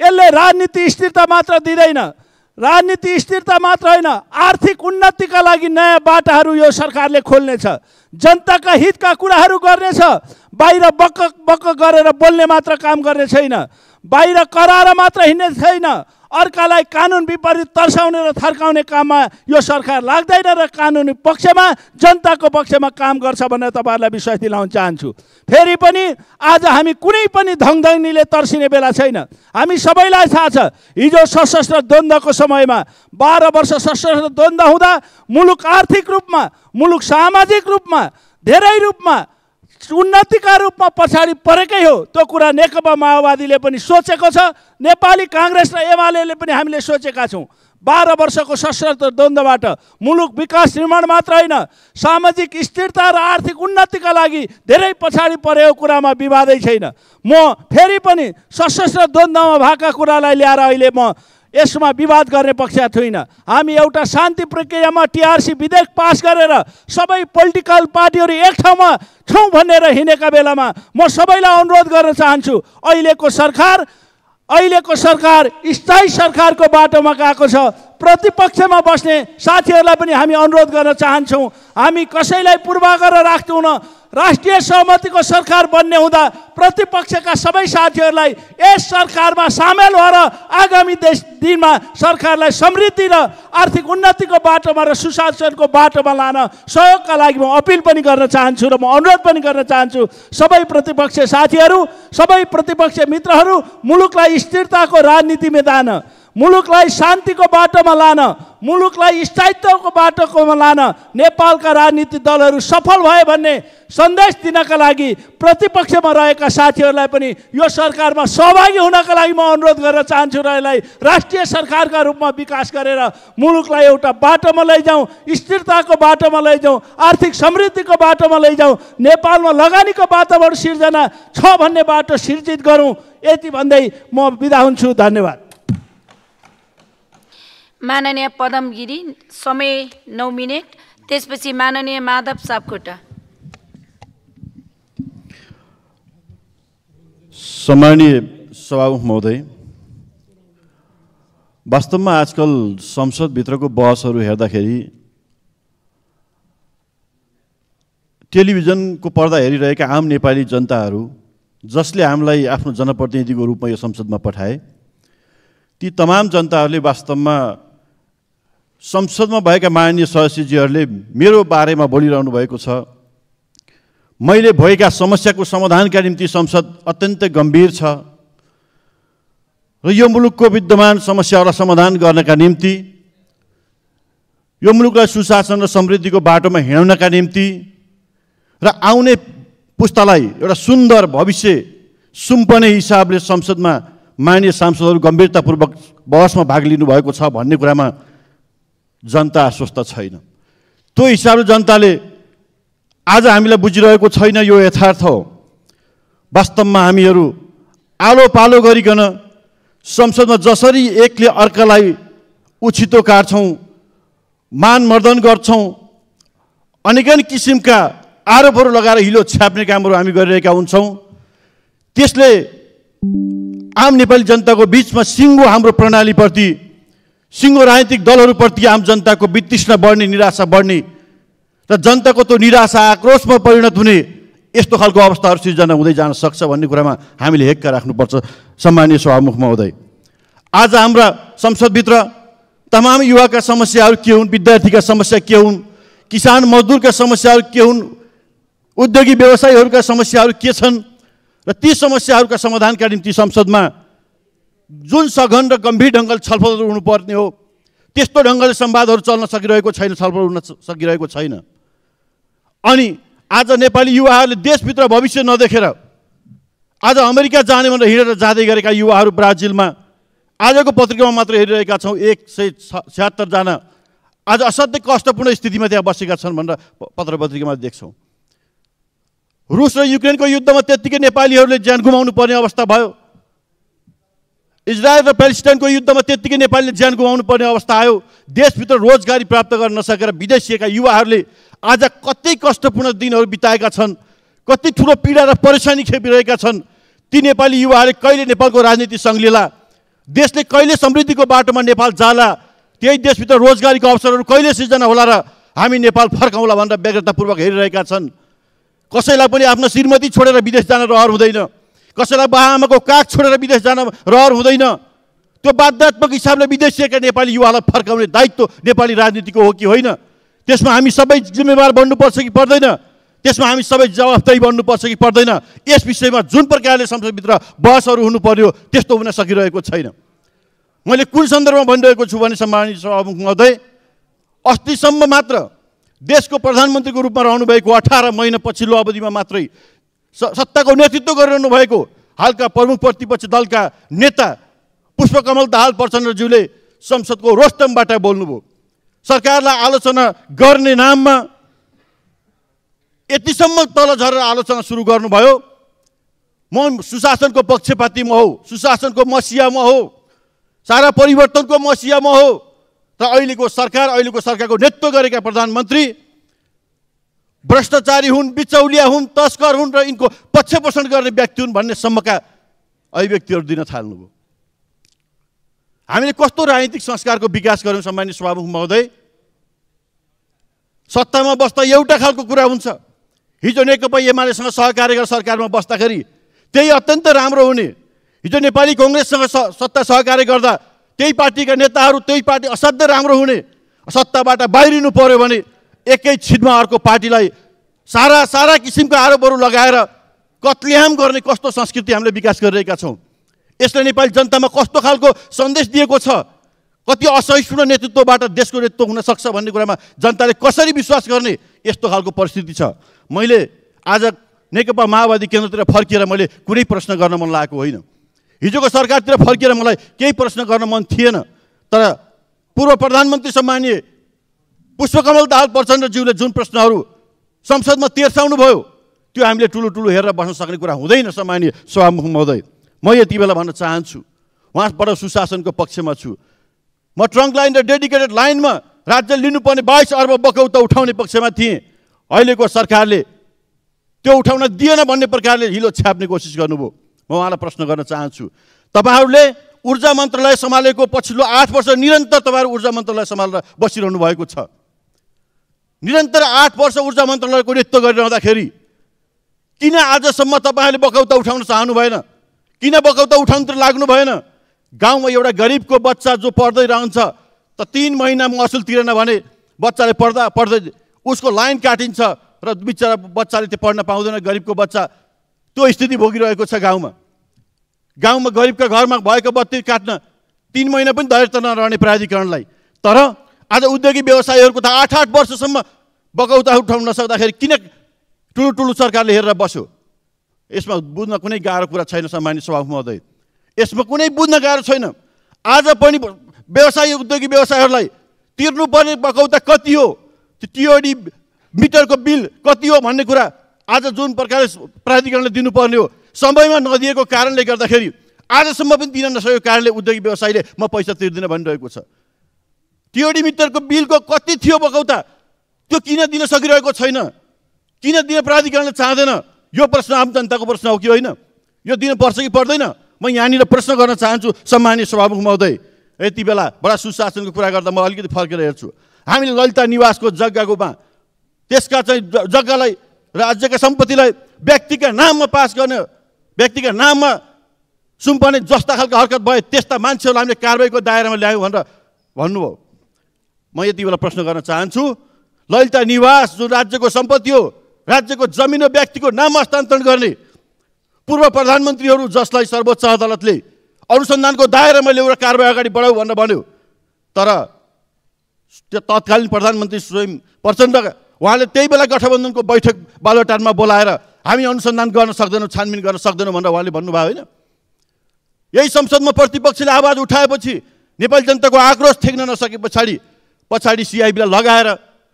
यसले राजनीति स्थिरता मात्र दिँदैन। राजनीति स्थिरता मात्र होइन आर्थिक उन्नतिका लागि नयाँ बाटाहरू यो सरकारले खोल्नेछ। जनताका हितका कुराहरू गर्नेछ बाहिर बक्क बक्क गरेर बोल्ने मात्र काम गर्ने छैन। बाहिर कराएर मात्र हिँड्ने छैन। अर्कालाई कानुन विपरीत तर्साउने र थर्काउने काममा यो सरकार लाग्दैन र कानुनी पक्षमा जनताको पक्षमा काम गर्छ भनेर तपाईँहरूलाई विश्वास दिलाउन चाहन्छु। फेरि पनि आज हामी कुनै पनि धङधङ्नीले तर्सिने बेला छैन। हामी सबैलाई थाहा छ हिजो सशस्त्र द्वन्द्वको समयमा बाह्र वर्ष सशस्त्र द्वन्द्व हुँदा मुलुक आर्थिक रूपमा मुलुक सामाजिक रूपमा धेरै रूपमा उन्नतिका रूपमा पछाडि परेकै हो त्यो कुरा नेकपा माओवादीले पनि सोचेको छ। नेपाली काङ्ग्रेस र एमाले पनि हामीले सोचेका छौँ। बाह्र वर्षको सशस्त्र द्वन्द्वबाट मुलुक विकास निर्माण मात्र होइन सामाजिक स्थिरता र आर्थिक उन्नतिका लागि धेरै पछाडि परेको कुरामा विवादै छैन। म फेरि पनि सशस्त्र द्वन्द्वमा भएका कुरालाई ल्याएर अहिले म यसमा विवाद गर्ने पक्ष छुइनँ हामी एउटा शान्ति प्रक्रियामा टिआरसी विधेयक पास गरेर सबै पोलिटिकल पार्टीहरू एक ठाउँमा छौँ भनेर हिँडेका बेलामा म सबैलाई अनुरोध गर्न चाहन्छु अहिलेको सरकार अहिलेको सरकार स्थायी सरकारको बाटोमा गएको छ। प्रतिपक्षमा बस्ने साथीहरूलाई पनि हामी अनुरोध गर्न चाहन्छौँ। हामी कसैलाई पूर्वाग्रह राख्दैनौँ। राष्ट्रिय सहमतिको सरकार बन्ने हुँदा प्रतिपक्षका सबै साथीहरूलाई यस सरकारमा सामेल भएर आगामी देश दिनमा सरकारलाई समृद्धि र आर्थिक उन्नतिको बाटोमा र सुशासनको बाटोमा लान सहयोगका लागि म अपिल पनि गर्न चाहन्छु र म अनुरोध पनि गर्न चाहन्छु। सबै प्रतिपक्ष साथीहरू सबै प्रतिपक्ष मित्रहरू मुलुकलाई स्थिरताको राजनीतिमा दान। मुलुकलाई शान्तिको बाटोमा लान मुलुकलाई स्थायित्वको बाटोमा लान नेपालका राजनीतिक दलहरू सफल भए भन्ने सन्देश दिनका लागि प्रतिपक्षमा रहेका साथीहरूलाई पनि यो सरकारमा सहभागी हुनका लागि म अनुरोध गर्न चाहन्छु र यसलाई राष्ट्रिय सरकारका रूपमा विकास गरेर मुलुकलाई एउटा बाटोमा लैजाउँ स्थिरताको बाटोमा लैजाउँ आर्थिक समृद्धिको बाटोमा लैजाउँ नेपालमा लगानीको वातावरण सिर्जना छ भन्ने बाटो सिर्जित गरौँ। यति भन्दै म बिदा हुन्छु। धन्यवाद। माननीय पदम गिरी समय नौ मिनट त्यसपछि माननीय माधव सापकोटा। सम्मानीय सभामुख महोदय वास्तवमा आजकल संसदभित्रको बहसहरू हेर्दाखेरि टेलिभिजनको पर्दा हेरिरहेका आम नेपाली जनताहरू जसले हामीलाई आफ्नो जनप्रतिनिधिको रूपमा यो संसदमा पठाए ती तमाम जनताहरूले वास्तवमा संसदमा भएका माननीय सदस्यजीहरूले मेरो बारेमा बोलिरहनु भएको छ मैले भएका समस्याको समाधानका निम्ति संसद अत्यन्तै गम्भीर छ र यो मुलुकको विद्यमान समस्याहरूलाई समाधान गर्नका निम्ति यो मुलुकलाई सुशासन र समृद्धिको बाटोमा हिँडाउनका निम्ति र आउने पुस्तालाई एउटा सुन्दर भविष्य सुम्पने हिसाबले संसदमा माननीय सांसदहरू गम्भीरतापूर्वक बहसमा भाग लिनुभएको छ भन्ने कुरामा जनता आश्वस्त छैन। त्यो हिसाबले जनताले आज हामीलाई बुझिरहेको छैन यो यथार्थ हो। वास्तवमा हामीहरू आलो पालो गरिकन संसदमा जसरी एकले अर्कालाई उछितो काट्छौँ मानमर्दन गर्छौँ अनेकन किसिमका आरोपहरू लगाएर हिलो छ्याप्ने कामहरू हामी गरिरहेका हुन्छौँ। त्यसले आम नेपाली जनताको बिचमा सिङ्गो हाम्रो प्रणालीप्रति सिङ्गो राजनीतिक दलहरूप्रति आम जनताको वितृष्णा बढ्ने निराशा बढ्ने र जनताको त्यो निराशा आक्रोशमा परिणत हुने यस्तो खालको अवस्थाहरू सिर्जना हुँदै जान सक्छ भन्ने कुरामा हामीले हेक्का राख्नुपर्छ। सम्मानीय सभामुख महोदय आज हाम्रा संसदभित्र तमाम युवाका समस्याहरू के हुन् विद्यार्थीका समस्या के हुन् किसान मजदुरका समस्याहरू के हुन् उद्योगी व्यवसायीहरूका समस्याहरू के छन् र ती समस्याहरूका समाधानका निम्ति संसदमा जुन सघन र गम्भीर ढङ्गले छलफलहरू हुनुपर्ने हो त्यस्तो ढङ्गले संवादहरू चल्न सकिरहेको छैन छलफल हुन सकिरहेको छैन। अनि आज नेपाली युवाहरूले देशभित्र भविष्य नदेखेर आज अमेरिका जाने भनेर हिँडेर जाँदै गरेका युवाहरू ब्राजिलमा आजको पत्रिकामा मात्र हेरिरहेका छौँ एक सय छ्यात्तरजना आज असाध्यै कष्टपूर्ण स्थितिमा त्यहाँ बसेका छन् भनेर पत्र पत्रिकामा देख्छौँ। रुस र युक्रेनको युद्धमा त्यत्तिकै नेपालीहरूले ज्यान गुमाउनु पर्ने अवस्था भयो। इजरायल र प्यालेस्टाइनको युद्धमा त्यत्तिकै नेपालीले ज्यान गुमाउनु पर्ने अवस्था आयो। देशभित्र रोजगारी प्राप्त गर्न नसकेर विदेशिएका युवाहरूले आज कति कष्टपूर्ण दिनहरू बिताएका छन् कति ठुलो पीडा र परेसानी खेपिरहेका छन्। ती नेपाली युवाहरूले कहिले नेपालको राजनीति सङ्लिएला देशले कहिले समृद्धिको बाटोमा नेपाल जाला त्यही देशभित्र रोजगारीको अवसरहरू कहिले सिर्जना होला र हामी नेपाल फर्काउँला भनेर व्यग्रतापूर्वक हेरिरहेका छन्। कसैलाई पनि आफ्नो श्रीमती छोडेर विदेश जान रहर हुँदैन। कसैलाई बाआमाको काग छोडेर विदेश जान रहर हुँदैन। त्यो बाध्यात्मक हिसाबले विदेशिएका नेपाली युवालाई फर्काउने दायित्व नेपाली राजनीतिको हो कि होइन? त्यसमा हामी सबै जिम्मेवार बन्नुपर्छ कि पर्दैन? त्यसमा हामी सबै जवाफदारी बन्नुपर्छ कि पर्दैन? यस विषयमा जुन प्रकारले संसदभित्र बहसहरू हुनु पर्यो त्यस्तो हुन सकिरहेको छैन। मैले कुन सन्दर्भमा भनिरहेको छु भने सम्मानित सभामुख महोदय अस्तिसम्म मात्र देशको प्रधानमन्त्रीको रूपमा रहनुभएको अठार महिना पछिल्लो अवधिमा मात्रै सत्ताको नेतृत्व गरिरहनु भएको हालका प्रमुख प्रतिपक्ष दलका नेता पुष्पकमल दाहाल प्रचण्डज्यूले संसदको रोस्टमबाट बोल्नुभयो सरकारलाई आलोचना गर्ने नाममा यतिसम्म तल झरेर आलोचना सुरु गर्नुभयो। म सुशासनको पक्षपाती म हो सुशासनको मसिया म हो सारा परिवर्तनको मसिया म हो र अहिलेको सरकार अहिलेको सरकारको नेतृत्व गरेका प्रधानमन्त्री भ्रष्टाचारी हुन् बिचौलिया हुन् तस्कर हुन् र यिनको पक्षपोषण गर्ने व्यक्ति हुन् भन्ने सम्मका अभिव्यक्तिहरू दिन थाल्नुभयो। हामीले कस्तो राजनीतिक संस्कारको विकास गऱ्यौँ सामान्य सभामुख महोदय? सत्तामा बस्दा एउटा खालको कुरा हुन्छ। हिजो नेकपा एमालेसँग सहकार्य गरेर सरकारमा बस्दाखेरि त्यही अत्यन्त राम्रो हुने। हिजो नेपाली कङ्ग्रेससँग सत्ता सहकार्य गर्दा त्यही पार्टीका नेताहरू त्यही पार्टी असाध्यै राम्रो हुने। सत्ताबाट बाहिरिनु पर्यो भने एकै छिनमा अर्को पार्टीलाई सारा सारा किसिमका आरोपहरू लगाएर कत्ल्याम गर्ने कस्तो संस्कृति हामीले विकास गरिरहेका छौँ? यसले नेपाली जनतामा कस्तो खालको सन्देश दिएको छ? कति असहिष्णु नेतृत्वबाट देशको नेतृत्व हुन सक्छ भन्ने कुरामा जनताले कसरी विश्वास गर्ने? यस्तो खालको परिस्थिति छ। मैले आज नेकपा माओवादी केन्द्रतिर फर्किएर मैले कुनै प्रश्न गर्न मन लागेको होइन। हिजोको सरकारतिर फर्किएर मलाई केही प्रश्न गर्न मन थिएन। तर पूर्व प्रधानमन्त्री सम्मानीय पुष्पकमल दाहाल प्रचण्डज्यूले जुन प्रश्नहरू संसदमा तेर्साउनु भयो त्यो हामीले ठुलो ठुलो हेरेर बस्न सक्ने कुरा हुँदैन सम्मानीय सभामुख महोदय। म यति बेला भन्न चाहन्छु उहाँबाट सुशासनको पक्षमा छु। म ट्रङ्क लाइन र डेडिकेटेड लाइनमा राज्य लिनुपर्ने बाइस अर्ब बकौता उठाउने पक्षमा थिएँ। अहिलेको सरकारले त्यो उठाउन दिएन भन्ने प्रकारले हिलो छ्याप्ने कोसिस गर्नुभयो। म उहाँलाई प्रश्न गर्न चाहन्छु तपाईँहरूले ऊर्जा मन्त्रालय सम्हालेको पछिल्लो आठ वर्ष निरन्तर तपाईँहरू ऊर्जा मन्त्रालय सम्हालेर बसिरहनु भएको छ। निरन्तर आठ वर्ष ऊर्जा मन्त्रालयको नेतृत्व गरिरहँदाखेरि किन आजसम्म तपाईँहरूले बकौता उठाउन चाहनु भएन? किन बकौता उठाउनुतिर लाग्नु भएन? गाउँमा एउटा गरिबको बच्चा जो पढ्दै रहन्छ त तिन महिना महसुल तिरेन भने बच्चाले पढ्दा पढ्दै उसको लाइन काटिन्छ र बिचरा बच्चाले त्यो पढ्न पाउँदैन गरिबको बच्चा। त्यो स्थिति भोगिरहेको छ गाउँमा। गाउँमा गरिबका घरमा भएको बत्ती काट्न तिन महिना पनि धैर्य नरहने प्राधिकरणलाई। तर आज उद्योगी व्यवसायीहरूको त आठ आठ वर्षसम्म बकौता उठाउन नसक्दाखेरि किन ठुलो सरकारले हेरेर बस्यो? यसमा बुझ्न कुनै गाह्रो कुरा छैन सामान्य सभामुख महोदय। यसमा कुनै बुझ्न गाह्रो छैन। आज पनि व्यवसायी उद्योगी व्यवसायहरूलाई तिर्नुपर्ने बकौता कति हो? त्यो टिओडी मिटरको बिल कति हो भन्ने कुरा आज जुन प्रकारले प्राधिकरणले दिनुपर्ने हो समयमा नदिएको कारणले गर्दाखेरि आजसम्म पनि दिन नसकेको कारणले उद्योगी व्यवसायीले म पैसा तिर्दिनँ भनिरहेको छ। टिओडी मिटरको बिलको कति थियो बकौता त्यो किन दिन सकिरहेको छैन? किन दिन प्राधिकरणले चाहँदैन? यो प्रश्न आम जनताको प्रश्न हो कि होइन? यो दिनुपर्छ कि पर्दैन? म यहाँनिर प्रश्न गर्न चाहन्छु सम्मानीय सभामुख महोदय। यति बेला बडा सुशासनको कुरा गर्दा म अलिकति फर्केर हेर्छु। हामीले ललिता निवासको जग्गाकोमा त्यसका चाहिँ जग्गालाई राज्यका सम्पत्तिलाई व्यक्तिका नाममा पास गर्ने व्यक्तिका नाममा सुम्पने जस्ता खालको हरकत भए त्यस्ता मान्छेहरूलाई हामीले कारवाहीको दायरामा ल्यायौँ भनेर भन्नुभयो। म यति बेला प्रश्न गर्न चाहन्छु ललिता निवास जुन राज्यको सम्पत्ति हो राज्यको जमिन र व्यक्तिको नाम हस्तान्तरण गर्ने पूर्व प्रधानमन्त्रीहरू जसलाई सर्वोच्च अदालतले अनुसन्धानको दायरामा ल्याएर कारवाही अगाडि बढाऊ भनेर भन्यो। तर त्यो तत्कालीन प्रधानमन्त्री स्वयं प्रचण्ड उहाँले त्यही बेला गठबन्धनको बैठक बालोटारमा बोलाएर हामी अनुसन्धान गर्न सक्दैनौँ छानबिन गर्न सक्दैनौँ भनेर उहाँले भन्नुभयो होइन। यही संसदमा प्रतिपक्षले आवाज उठाएपछि नेपाली जनताको आक्रोश थेक्न नसके पछाडि पछाडि सिआइबीलाई लगाएर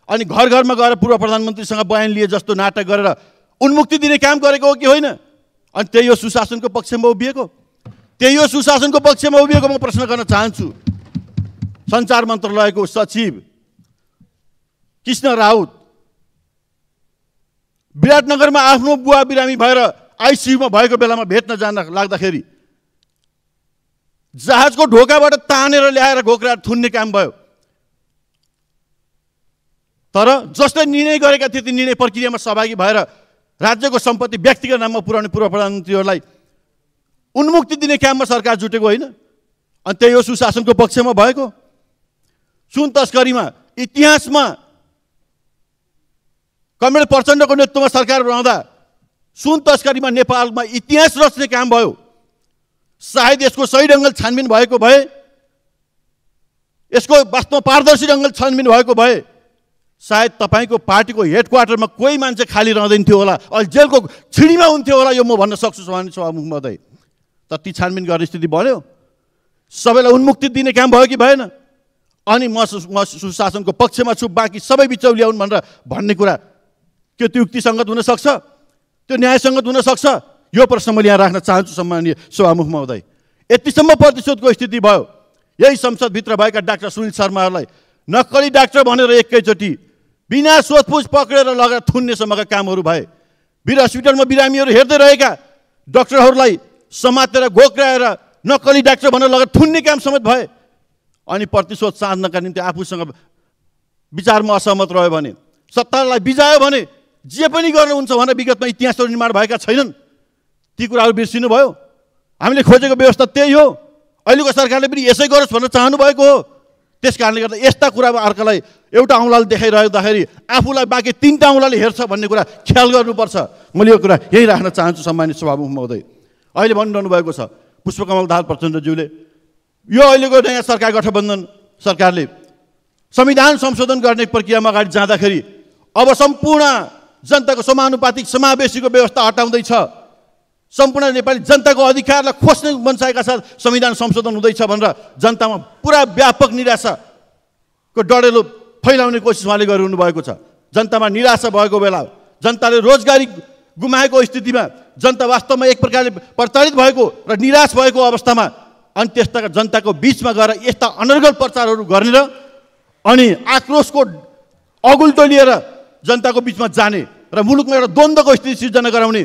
अनि घर घरमा गएर पूर्व प्रधानमन्त्रीसँग बयान लिए जस्तो नाटक गरेर उन्मुक्ति दिने काम गरेको हो कि होइन? अनि त्यही हो सुशासनको पक्षमा उभिएको। त्यही हो सुशासनको पक्षमा उभिएको म प्रश्न गर्न चाहन्छु। सञ्चार मन्त्रालयको सचिव कृष्ण राउत विराटनगरमा आफ्नो बुवा बिरामी भएर आइसियुमा भएको बेलामा भेट्न जान लाग्दाखेरि जहाजको ढोकाबाट तानेर ल्याएर घोक्रा थुन्ने काम भयो। तर जसले निर्णय गरेका थिए त्यो निर्णय प्रक्रियामा सहभागी भएर राज्यको सम्पत्ति व्यक्तिगत नाममा पुर्याउने पूर्व प्रधानमन्त्रीहरूलाई उन्मुक्ति दिने काममा सरकार जुटेको होइन। अनि त्यही हो सुशासनको पक्षमा भएको। सुन तस्करीमा इतिहासमा कमरेड प्रचण्डको नेतृत्वमा सरकार रहँदा सुन तस्करीमा नेपालमा इतिहास रच्ने काम भयो। सायद यसको सही ढङ्गले छानबिन भएको भए यसको वास्तवमा पारदर्शी ढङ्गले छानबिन भएको भए सायद तपाईँको पार्टीको हेड क्वार्टरमा कोही मान्छे खाली रहँदैन थियो होला अहिले जेलको छिडीमा हुन्थ्यो होला यो म भन्न सक्छु सभामुख महोदय तर ती छानबिन गर्ने स्थिति बन्यो। सबैलाई उन्मुक्ति दिने काम भयो कि भएन? अनि म म सुशासनको पक्षमा छु बाँकी सबै बिचौलियाउन् भनेर भन्ने कुरा त्यो त्यो युक्तिसङ्गत हुनसक्छ? त्यो न्यायसङ्गत हुनसक्छ? यो प्रश्न मैले यहाँ राख्न चाहन्छु सम्मानीय सभामुख महोदय यतिसम्म प्रतिशोधको स्थिति भयो। यही संसदभित्र भएका डाक्टर सुनिल शर्माहरूलाई नक्कली डाक्टर भनेर एकैचोटि बिना सोधपुछ पक्रेर लगेर थुन्नेसम्मका कामहरू भए। वीर हस्पिटलमा बिरामीहरू हेर्दै रहेका डक्टरहरूलाई समातेर घोक्राएर नक्कली डाक्टर भनेर लगेर थुन्ने काम समेत भए। अनि प्रतिशोध साध्नका निम्ति आफूसँग विचारमा असहमत रह्यो भने सत्तालाई बिजायो भने जे पनि गर्नुहुन्छ भनेर विगतमा इतिहासहरू निर्माण भएका छैनन्। ती कुराहरू बिर्सिनु भयो हामीले खोजेको व्यवस्था त्यही हो। अहिलेको सरकारले पनि यसै गरोस् भनेर चाहनु भएको हो। त्यस कारणले गर्दा यस्ता कुरामा अर्कालाई एउटा औँलाले देखाइरहँदाखेरि आफूलाई बाँकी तिनवटा औँलाले हेर्छ भन्ने कुरा ख्याल गर्नुपर्छ। मैले यो कुरा यही राख्न चाहन्छु सम्मानित सभामुख महोदय। अहिले भनिरहनु भएको छ पुष्पकमल दाहाल प्रचण्डज्यूले यो अहिलेको नयाँ सरकार गठबन्धन सरकारले संविधान संशोधन गर्ने प्रक्रियामा अगाडि जाँदाखेरि अब सम्पूर्ण जनताको समानुपातिक समावेशीको व्यवस्था हटाउँदैछ। सम्पूर्ण नेपाली जनताको अधिकारलाई खोज्ने मनसायका साथ संविधान संशोधन हुँदैछ भनेर जनतामा पुरा व्यापक निराशाको डढेलो फैलाउने कोसिस उहाँले गरिरहनु भएको छ। जनतामा निराशा भएको बेला जनताले रोजगारी गुमाएको स्थितिमा जनता वास्तवमा एक प्रकारले प्रताडित भएको र निराश भएको अवस्थामा अनि त्यस्ता जनताको बिचमा गएर यस्ता अनर्गल प्रचारहरू गर्ने र अनि आक्रोशको अगुल्टो लिएर जनताको बिचमा जाने र मुलुकमा एउटा द्वन्द्वको स्थिति सिर्जना गराउने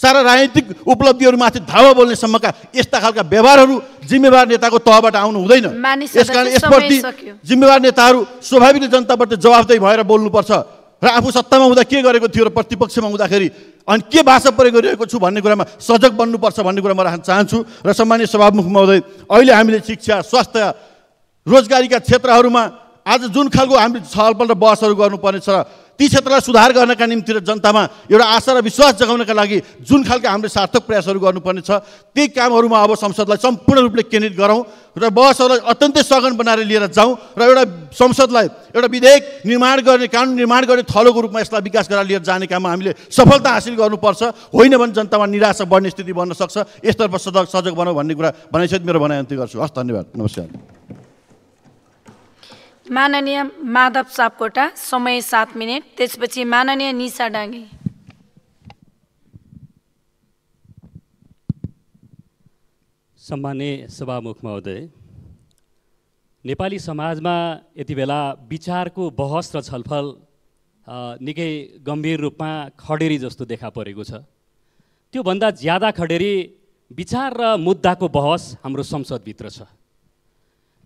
सारा राजनीतिक उपलब्धिहरूमाथि धावा बोल्नेसम्मका यस्ता खालका व्यवहारहरू जिम्मेवार नेताको तहबाट आउनु हुँदैन मानिस यसकारण सदस्य यसप्रति। जिम्मेवार नेताहरू स्वाभाविक जनताप्रति जवाफदेही भएर बोल्नुपर्छ र आफू सत्तामा हुँदा के गरेको थियो र प्रतिपक्षमा हुँदाखेरि अनि के भाषा प्रयोग गरिरहेको छु भन्ने कुरामा सजग बन्नुपर्छ भन्ने कुरा म राख्न चाहन्छु र सम्मान्य सभामुख महोदय अहिले हामीले शिक्षा स्वास्थ्य रोजगारीका क्षेत्रहरूमा आज जुन खालको हामीले छलफल र बहसहरू गर्नुपर्ने छ ती क्षेत्रलाई सुधार गर्नका निम्ति र जनतामा एउटा आशा र विश्वास जगाउनका लागि जुन खालका हामीले सार्थक प्रयासहरू गर्नुपर्ने छ त्यही कामहरूमा अब संसदलाई सम्पूर्ण रूपले केन्द्रित गरौँ र बहसहरूलाई अत्यन्तै सघन बनाएर लिएर जाउँ र एउटा संसदलाई एउटा विधेयक निर्माण गर्ने कानुन निर्माण गर्ने थलोको रूपमा यसलाई विकास गरेर लिएर जाने काममा हामीले सफलता हासिल गर्नुपर्छ। होइन भने जनतामा निराशा बढ्ने स्थिति बन्न सक्छ। यसतर्फ सजग सजग बनाऊ भन्ने कुरा भनाइसहित मेरो भनाइ अन्त्य गर्छु। हस् धन्यवाद। नमस्कार। माननीय माधव सापकोटा समय सात मिनट त्यसपछि माननीय निशा डाँगे। सम्मान्य सभामुख महोदय नेपाली समाजमा यति बेला विचारको बहस र छलफल निकै गम्भीर रूपमा खडेरी जस्तो देखा परेको छ। त्योभन्दा ज्यादा खडेरी विचार र मुद्दाको बहस हाम्रो संसदभित्र छ।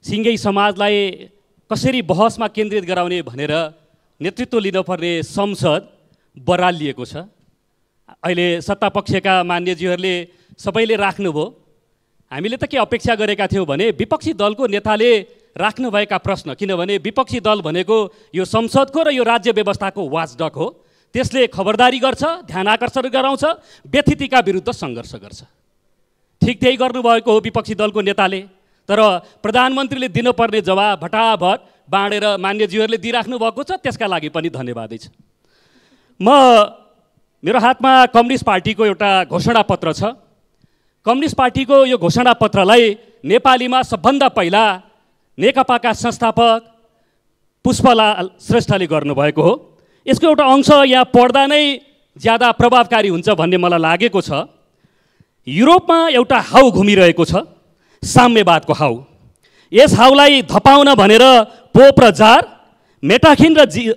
सिङ्गै समाजलाई कसरी बहसमा केन्द्रित गराउने भनेर नेतृत्व लिनुपर्ने संसद बरालिएको छ। अहिले सत्तापक्षका मान्यजीहरूले सबैले राख्नुभयो। हामीले त के अपेक्षा गरेका थियौँ भने विपक्षी दलको नेताले राख्नुभएका प्रश्न किनभने विपक्षी दल भनेको यो संसदको र यो राज्य व्यवस्थाको वाचडक हो। त्यसले खबरदारी गर्छ ध्यान आकर्षण गराउँछ व्यथितिका विरुद्ध सङ्घर्ष गर्छ। ठिक त्यही गर्नुभएको हो विपक्षी दलको नेताले। तर प्रधानमन्त्रीले दिनुपर्ने जवाब भटाभट बाँडेर मान्यज्यूहरूले दिइराख्नु भएको छ त्यसका लागि पनि धन्यवादै छ। म मेरो हातमा कम्युनिस्ट पार्टीको एउटा घोषणापत्र छ। कम्युनिस्ट पार्टीको यो घोषणापत्रलाई नेपालीमा सबभन्दा पहिला नेकपाका संस्थापक पुष्पलाल श्रेष्ठले गर्नुभएको हो। यसको एउटा अंश यहाँ पढ्दा नै ज्यादा प्रभावकारी हुन्छ भन्ने मलाई लागेको छ। युरोपमा एउटा हाउ घुमिरहेको छ। साम्यवादको हाउ। यस हाउलाई धपाउन भनेर पोप र जार मेटाखिन र जि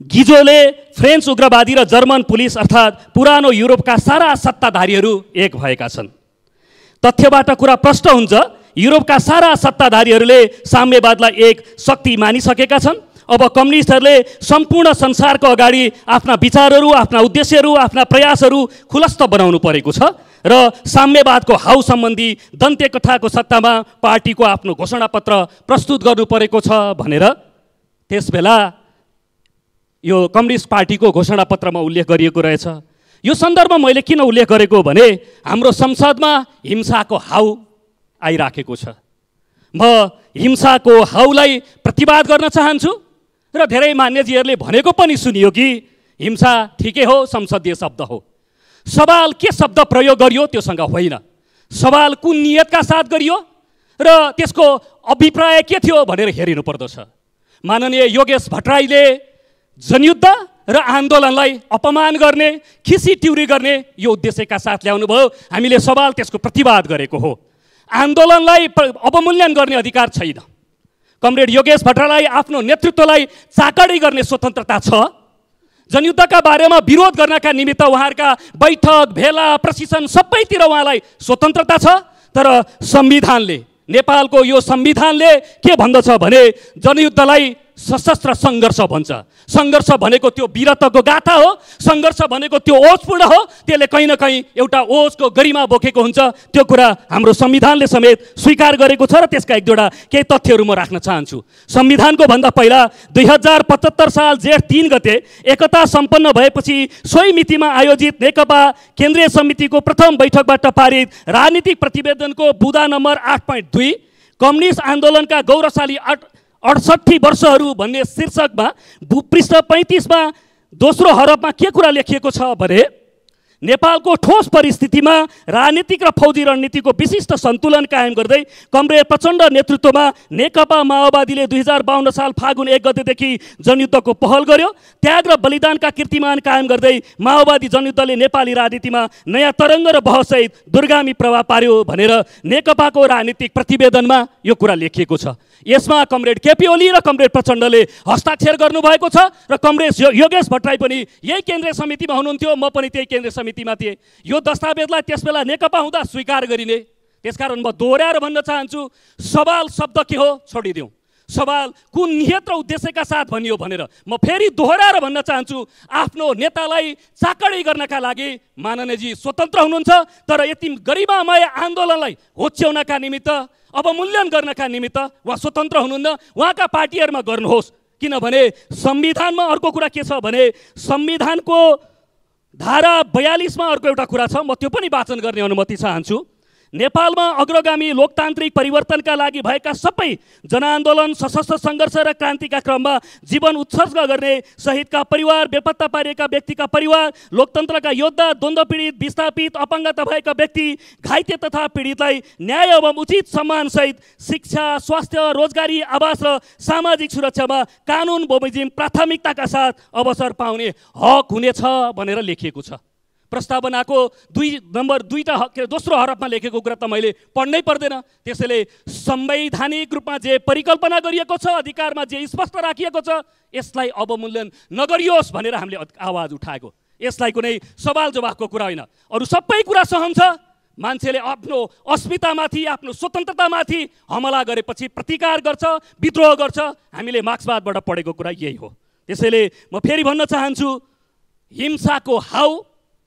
गिजोले फ्रेन्च उग्रवादी र जर्मन पुलिस अर्थात् पुरानो युरोपका सारा सत्ताधारीहरू एक भएका छन्। तथ्यबाट कुरा प्रष्ट हुन्छ युरोपका सारा सत्ताधारीहरूले साम्यवादलाई एक शक्ति मानिसकेका छन्। अब कम्युनिस्टहरूले सम्पूर्ण संसारको अगाडि आफ्ना विचारहरू आफ्ना उद्देश्यहरू आफ्ना प्रयासहरू खुलस्त बनाउनु परेको छ र साम्यवादको हाउ सम्बन्धी दन्त्य कथाको सत्तामा पार्टीको आफ्नो घोषणापत्र प्रस्तुत गर्नु परेको छ भनेर त्यसबेला यो कम्युनिस्ट पार्टीको घोषणापत्रमा उल्लेख गरिएको रहेछ। यो सन्दर्भमा मैले किन उल्लेख गरेको भने हाम्रो संसदमा हिंसाको हाउ आइराखेको छ। म हिंसाको हाउलाई प्रतिवाद गर्न चाहन्छु र धेरै मान्यजीहरूले भनेको पनि सुनियो कि हिंसा ठिकै हो संसदीय शब्द हो। सवाल के शब्द प्रयोग गरियो त्योसँग होइन। सवाल कुन नियतका साथ गरियो र त्यसको अभिप्राय के थियो भनेर हेरिनु पर्दछ। माननीय योगेश भट्टराईले जनयुद्ध र आन्दोलनलाई अपमान गर्ने खिसी ट्युरी गर्ने यो उद्देश्यका साथ ल्याउनुभयो। हामीले सवाल त्यसको प्रतिवाद गरेको हो। आन्दोलनलाई अवमूल्यन गर्ने अधिकार छैन। कमरेड योगेश भट्टराईलाई आफ्नो नेतृत्वलाई चाकडी गर्ने स्वतन्त्रता छ। जनयुद्धका बारेमा विरोध गर्नका निमित्त उहाँहरूका बैठक भेला प्रशिक्षण सबैतिर उहाँलाई स्वतन्त्रता छ। तर संविधानले नेपालको यो संविधानले के भन्दछ भने जनयुद्धलाई सशस्त्र सङ्घर्ष भन्छ। सङ्घर्ष भनेको त्यो वीरत्वको गाथा हो। सङ्घर्ष भनेको त्यो ओजपूर्ण हो। त्यसले कहीँ न कहीँ एउटा ओजको गरिमा बोकेको हुन्छ। त्यो कुरा हाम्रो संविधानले समेत स्वीकार गरेको छ र त्यसका एक दुईवटा केही तथ्यहरू म राख्न चाहन्छु। संविधानको भन्दा पहिला दुई हजार पचहत्तर साल जेठ तिन गते एकता सम्पन्न भएपछि सोही मितिमा आयोजित नेकपा केन्द्रीय समितिको प्रथम बैठकबाट पारित राजनीतिक प्रतिवेदनको बुदा नम्बर आठ पोइन्ट दुई कम्युनिस्ट आन्दोलनका गौरवशाली अडसट्ठी वर्षहरू भन्ने शीर्षकमा भूपृष्ठ पैँतिसमा दोस्रो हरफमा के कुरा लेखिएको छ भने नेपालको ठोस परिस्थितिमा राजनीतिक र फौजी रणनीतिको विशिष्ट सन्तुलन कायम गर्दै कमरेड प्रचण्ड नेतृत्वमा नेकपा माओवादीले दुई हजार बाहन्न साल फागुन एक गतेदेखि जनयुद्धको पहल गर्यो। त्याग र बलिदानका कीर्तिमान कायम गर्दै माओवादी जनयुद्धले नेपाली राजनीतिमा नयाँ तरङ्ग र बहससहित दुर्गामी प्रभाव पार्यो भनेर नेकपाको राजनीतिक प्रतिवेदनमा यो कुरा लेखिएको छ। यसमा कमरेड केपी ओली र कमरेड प्रचण्डले हस्ताक्षर गर्नुभएको छ र कमरेड योगेश भट्टराई पनि यही केन्द्रीय समितिमा हुनुहुन्थ्यो म पनि त्यही केन्द्रीय समितिमा थिएँ यो दस्तावेजलाई त्यसबेला नेकपा हुँदा स्वीकार गरिने। त्यसकारण म दोहोऱ्याएर भन्न चाहन्छु सवाल शब्द के हो छोडिदिउँ। सवाल कुन नियत र उद्देश्यका साथ भनियो भनेर म फेरि दोहोऱ्याएर भन्न चाहन्छु आफ्नो नेतालाई चाकडी गर्नका लागि माननीयजी स्वतन्त्र हुनुहुन्छ तर यति गरिमामय आन्दोलनलाई होच्याउनका निमित्त अवमूल्यन गर्नका निमित्त उहाँ स्वतन्त्र हुनुहुन्न उहाँका पार्टीहरूमा गर्नुहोस्। किनभने संविधानमा अर्को कुरा के छ भने संविधानको धारा बयालिसमा अर्को एउटा कुरा छ म त्यो पनि वाचन गर्ने अनुमति चाहन्छु। नेपालमा अग्रगामी लोकतान्त्रिक परिवर्तनका लागि भएका सबै जनआन्दोलन सशस्त्र सङ्घर्ष र क्रान्तिका क्रममा जीवन उत्सर्ग गर्ने शहीदका परिवार बेपत्ता पारिएका व्यक्तिका परिवार लोकतन्त्रका योद्धा द्वन्द्व पीडित विस्थापित अपाङ्गता भएका व्यक्ति घाइते तथा पीडितलाई न्याय एवं उचित सम्मानसहित शिक्षा स्वास्थ्य रोजगारी आवास र सामाजिक सुरक्षामा कानुन बमोजिम प्राथमिकताका साथ अवसर पाउने हक हुनेछ भनेर लेखिएको छ। प्रस्तावनाको दुई नम्बर दुईवटा के अरे दोस्रो हरफमा लेखेको कुरा त मैले पढ्नै पर्दैन। त्यसैले संवैधानिक रूपमा जे परिकल्पना गरिएको छ अधिकारमा जे स्पष्ट राखिएको छ यसलाई अवमूल्यन नगरियोस् भनेर हामीले आवाज उठाएको। यसलाई कुनै सवाल जवाफको कुरा होइन। अरू सबै कुरा सहन्छ मान्छेले आफ्नो अस्मितामाथि आफ्नो स्वतन्त्रतामाथि हमला गरेपछि प्रतिकार गर्छ विद्रोह गर्छ। हामीले मार्क्सवादबाट पढेको कुरा यही हो। त्यसैले म फेरि भन्न चाहन्छु हिंसाको हाउ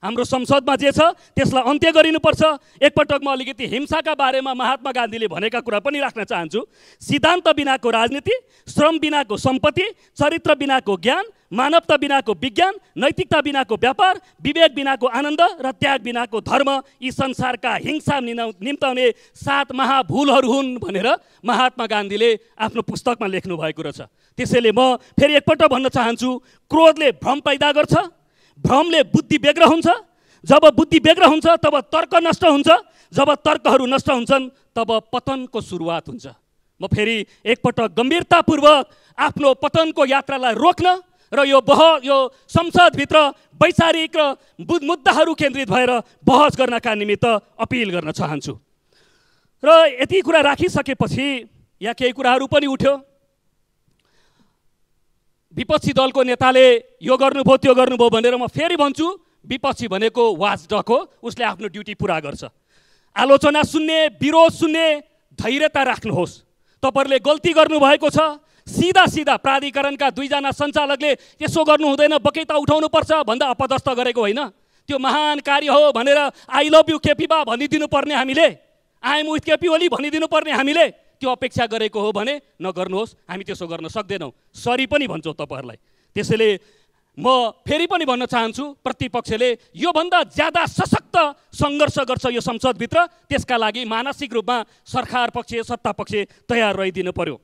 हाम्रो संसदमा जे छ त्यसलाई अन्त्य गरिनुपर्छ। एकपटक म अलिकति हिंसाका बारेमा महात्मा गान्धीले भनेका कुरा पनि राख्न चाहन्छु। सिद्धान्त बिनाको राजनीति श्रम बिनाको सम्पत्ति चरित्र बिनाको ज्ञान मानवता बिनाको विज्ञान नैतिकता बिनाको व्यापार विवेक बिनाको आनन्द र त्याग बिनाको धर्म यी संसारका हिंसा निना निम्ताउने सात महाभूलहरू हुन् भनेर महात्मा गान्धीले आफ्नो पुस्तकमा लेख्नु भएको रहेछ। त्यसैले म फेरि एकपल्ट भन्न चाहन्छु क्रोधले भ्रम पैदा गर्छ भ्रमले बुद्धि बेग्र हुन्छ जब बुद्धि बेग्र हुन्छ तब तर्क नष्ट हुन्छ जब तर्कहरू नष्ट हुन्छन् तब पतनको सुरुवात हुन्छ। म फेरि एकपटक गम्भीरतापूर्वक आफ्नो पतनको यात्रालाई रोक्न र यो बह यो संसदभित्र वैचारिक र मुद्दाहरू केन्द्रित भएर बहस गर्नका निमित्त अपिल गर्न चाहन्छु। र यति कुरा राखिसकेपछि यहाँ केही कुराहरू पनि उठ्यो। विपक्षी दलको नेताले यो गर्नुभयो त्यो गर्नुभयो भनेर म फेरि भन्छु विपक्षी भनेको वाच डक हो उसले आफ्नो ड्युटी पुरा गर्छ। आलोचना सुन्ने विरोध सुन्ने धैर्यता राख्नुहोस्। तपाईँहरूले गल्ती गर्नुभएको छ सिधा सिधा प्राधिकरणका दुईजना सञ्चालकले यसो गर्नु हुँदैन बकैता उठाउनुपर्छ भन्दा अपदस्थ गरेको होइन। त्यो महान कार्य हो भनेर आई लभ यु केपी बा भनिदिनु पर्ने हामीले आइएम विथ केपी ओली भनिदिनु पर्ने हामीले। त्यो अपेक्षा गरेको हो भने नगर्नुहोस् हामी त्यसो गर्न सक्दैनौँ। सरी पनि भन्छौँ तपाईँहरूलाई। त्यसैले म फेरि पनि भन्न चाहन्छु प्रतिपक्षले योभन्दा ज्यादा सशक्त सङ्घर्ष गर्छ यो संसदभित्र त्यसका लागि मानसिक रूपमा सरकार पक्ष सत्ता पक्ष तयार रहिदिनु पर्यो।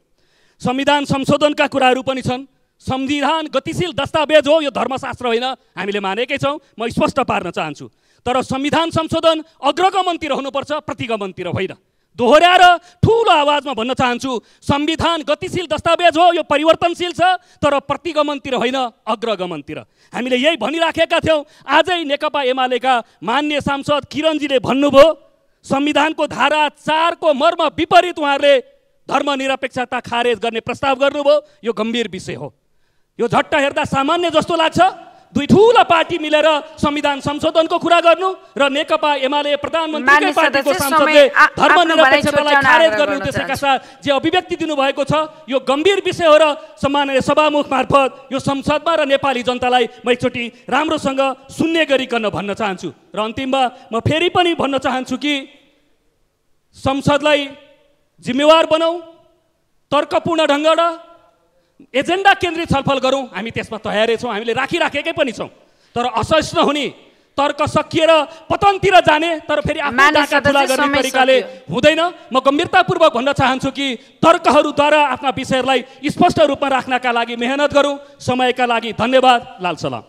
संविधान संशोधनका कुराहरू पनि छन्। संविधान गतिशील दस्तावेज हो यो धर्मशास्त्र होइन हामीले मानेकै छौँ म स्पष्ट पार्न चाहन्छु। तर संविधान संशोधन अग्रगमनतिर हुनुपर्छ प्रतिगमनतिर होइन। दोहोऱ्याएर ठुलो आवाजमा भन्न चाहन्छु संविधान गतिशील दस्तावेज हो यो परिवर्तनशील छ तर प्रतिगमनतिर होइन अग्रगमनतिर। हामीले यही भनिराखेका थियौँ। आजै नेकपा एमालेका मान्य सांसद किरणजीले भन्नुभयो संविधानको धारा चारको मर्म विपरीत उहाँहरूले धर्मनिरपेक्षता खारेज गर्ने प्रस्ताव गर्नुभयो। यो गम्भीर विषय हो। यो झट्ट हेर्दा सामान्य जस्तो लाग्छ। दुई ठुला पार्टी मिलेर संविधान संशोधनको कुरा गर्नु र नेकपा एमाले प्रधानमन्त्रीकै पार्टीको सांसदले धर्मनिरपेक्षतालाई खारेज गर्ने उद्देश्यका। साथ जे अभिव्यक्ति दिनुभएको छ यो गम्भीर विषय हो र सम्माननीय सभामुख मार्फत यो संसदमा र नेपाली जनतालाई म एकचोटि राम्रोसँग सुन्ने गरिकन भन्न चाहन्छु र अन्तिममा म फेरि पनि भन्न चाहन्छु कि संसदलाई जिम्मेवार बनाऊ तर्कपूर्ण ढङ्गबाट एजेन्डा केन्द्रित छलफल गरौँ। हामी त्यसमा तयारै छौँ हामीले राखिराखेकै पनि छौँ। तर असहिष्णु हुने तर्क सकिएर पतनतिर जाने तर फेरि गर्ने तरिकाले। हुँदैन। म गम्भीरतापूर्वक भन्न चाहन्छु कि तर्कहरूद्वारा आफ्ना विषयहरूलाई स्पष्ट रूपमा राख्नका लागि मेहनत गरौँ। समयका लागि धन्यवाद लाल सलाम।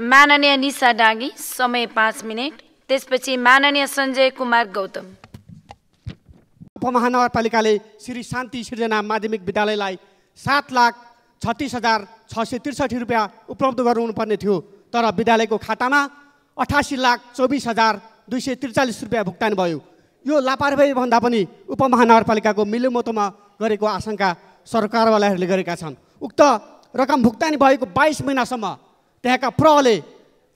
माननीय निशा डाँगी समय पाँच मिनट। त्यसपछि माननीय सञ्जय कुमार गौतम। उपमहानगरपालिकाले श्री शान्ति सृजना माध्यमिक विद्यालयलाई सात लाख छत्तिस हजार छ सय त्रिसठी रुपियाँ उपलब्ध गराउनुपर्ने थियो। तर विद्यालयको खातामा अठासी लाख चौबिस हजार दुई सय त्रिचालिस रुपियाँ भुक्तान भयो। यो लापरवाही भन्दा पनि उपमहानगरपालिकाको मिलोमतोमा गरेको आशंका सरकारवालाहरूले गरेका छन्। उक्त रकम भुक्तानी भएको बाइस महिनासम्म त्यहाँका प्रहले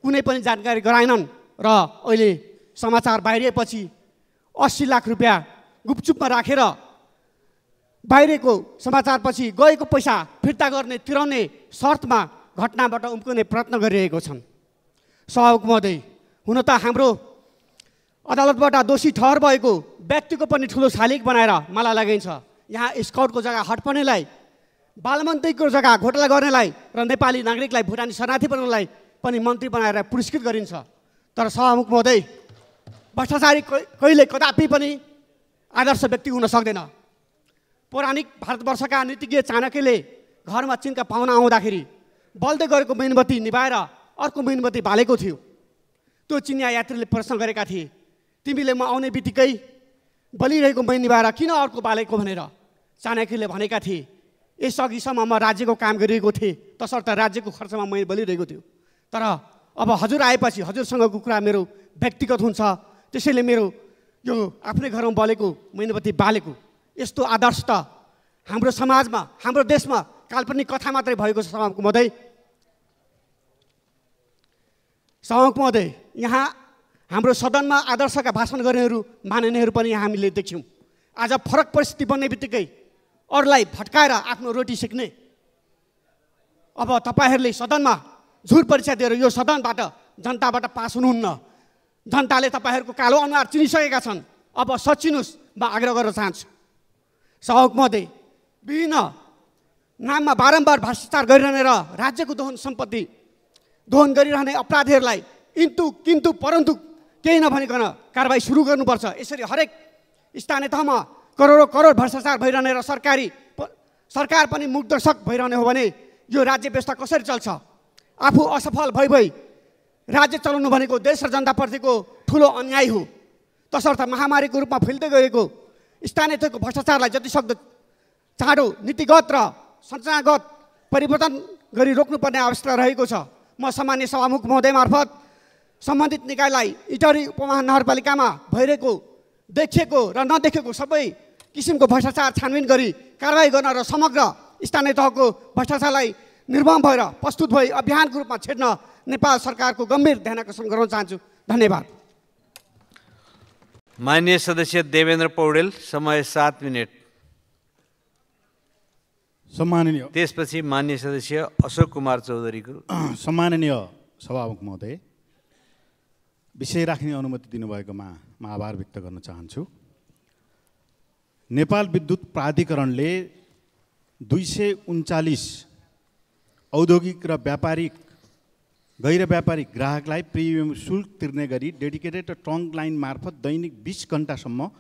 कुनै पनि जानकारी गराएनन् र अहिले समाचार बाहिरिएपछि अस्सी लाख रुपियाँ गुपचुपमा राखेर बाहिरको समाचारपछि गएको पैसा फिर्ता गर्ने तिराउने शर्तमा घटनाबाट उम्कने प्रयत्न गरिरहेको छन्। सभामुख महोदय हुन त हाम्रो अदालतबाट दोषी ठहर भएको व्यक्तिको पनि ठुलो शालिग बनाएर मलाई लगाइन्छ यहाँ स्काउटको जग्गा हटपर्नेलाई बालमन्त्रीको जग्गा घोटाला गर्नेलाई र नेपाली नागरिकलाई भुटानी शरणार्थी बनाउनलाई पनि मन्त्री बनाएर पुरस्कृत गरिन्छ। तर सभामुख महोदय भ्रष्टाचारी कहिले कदापि पनि आदर्श व्यक्ति हुन सक्दैन। पौराणिक भारतवर्षका नीतिज्ञ चाणक्यले घरमा चिनका पाहुना आउँदाखेरि बल्दै गरेको मेनबत्ती निभाएर अर्को मेनबत्ती बालेको थियो। त्यो चिनिया यात्रीले प्रश्न गरेका थिए तिमीले म आउने बित्तिकै बलिरहेको मै निभाएर किन अर्को बालेको भनेर? चाणक्यले भनेका थिए यसअघिसम्म म राज्यको काम गरिरहेको थिएँ तसर्थ राज्यको खर्चमा मै बलिरहेको थियो। तर अब हजुर आएपछि हजुरसँगको कुरा मेरो व्यक्तिगत हुन्छ त्यसैले मेरो यो आफ्नै घरमा बलेको मेनबत्ती बालेको यस्तो आदर्श त हाम्रो समाजमा हाम्रो देशमा काल्पनिक कथा मात्रै भएको छ सभामुख महोदय। सभामुख महोदय यहाँ हाम्रो सदनमा आदर्शका भाषण गर्नेहरू माननीयहरू पनि यहाँ हामीले देख्यौँ। आज फरक परिस्थिति बन्ने बित्तिकै अरूलाई भट्काएर आफ्नो रोटी सिक्ने। अब तपाईँहरूले सदनमा झुट परीक्षा दिएर यो सदनबाट जनताबाट पास हुनुहुन्न। जनताले तपाईँहरूको कालो अनुहार चिनिसकेका छन्। अब सचिनुहोस् म आग्रह गर्न चाहन्छु। सभामुख महोदय विभिन्न नाममा बारम्बार भ्रष्टाचार गरिरहने र राज्यको दोहन सम्पत्ति दोहन गरिरहने अपराधीहरूलाई इन्तु किन्तु परन्तु केही नभनिकन कारवाही सुरु गर्नुपर्छ। यसरी हरेक स्थानीय तहमा करोडौँ करोड भ्रष्टाचार भइरहने र सरकारी सरकार पनि मुग्दर्शक भइरहने हो भने यो राज्य व्यवस्था कसरी चल्छ? आफू असफल भइ भई राज्य चलाउनु भनेको देश र जनताप्रतिको ठुलो अन्याय हो। तसर्थ महामारीको रूपमा फैल्दै गएको स्थानीय तहको भ्रष्टाचारलाई जतिसक्दो चाँडो नीतिगत र संरचनागत परिवर्तन गरी रोक्नुपर्ने आवश्यकता रहेको छ। म सामान्य सभामुख महोदय मार्फत सम्बन्धित निकायलाई इटरी उपमहानगरपालिकामा भइरहेको देखिएको र नदेखेको सबै किसिमको भ्रष्टाचार छानबिन गरी कारवाही गर्न र समग्र स्थानीय तहको भ्रष्टाचारलाई निर्मम भएर प्रस्तुत भई अभियानको रूपमा छेड्न नेपाल सरकारको गम्भीर ध्यान आकर्षण गराउन चाहन्छु। धन्यवाद। माननीय सदस्य देवेन्द्र पौडेल समय सात मिनट। सम्माननीय त्यसपछि मान्य सदस्य अशोक कुमार चौधरीको। <clears throat> सम्माननीय सभामुख महोदय विषय राख्ने अनुमति दिनुभएकोमा म आभार व्यक्त गर्न चाहन्छु। नेपाल विद्युत प्राधिकरणले दुई सय उन्चालिस औद्योगिक र व्यापारिक गैर व्यापारिक ग्राहकलाई प्रिमियम शुल्क तिर्ने गरी डेडिकेटेड र ट्रङ्क लाइन मार्फत दैनिक बिस घन्टासम्म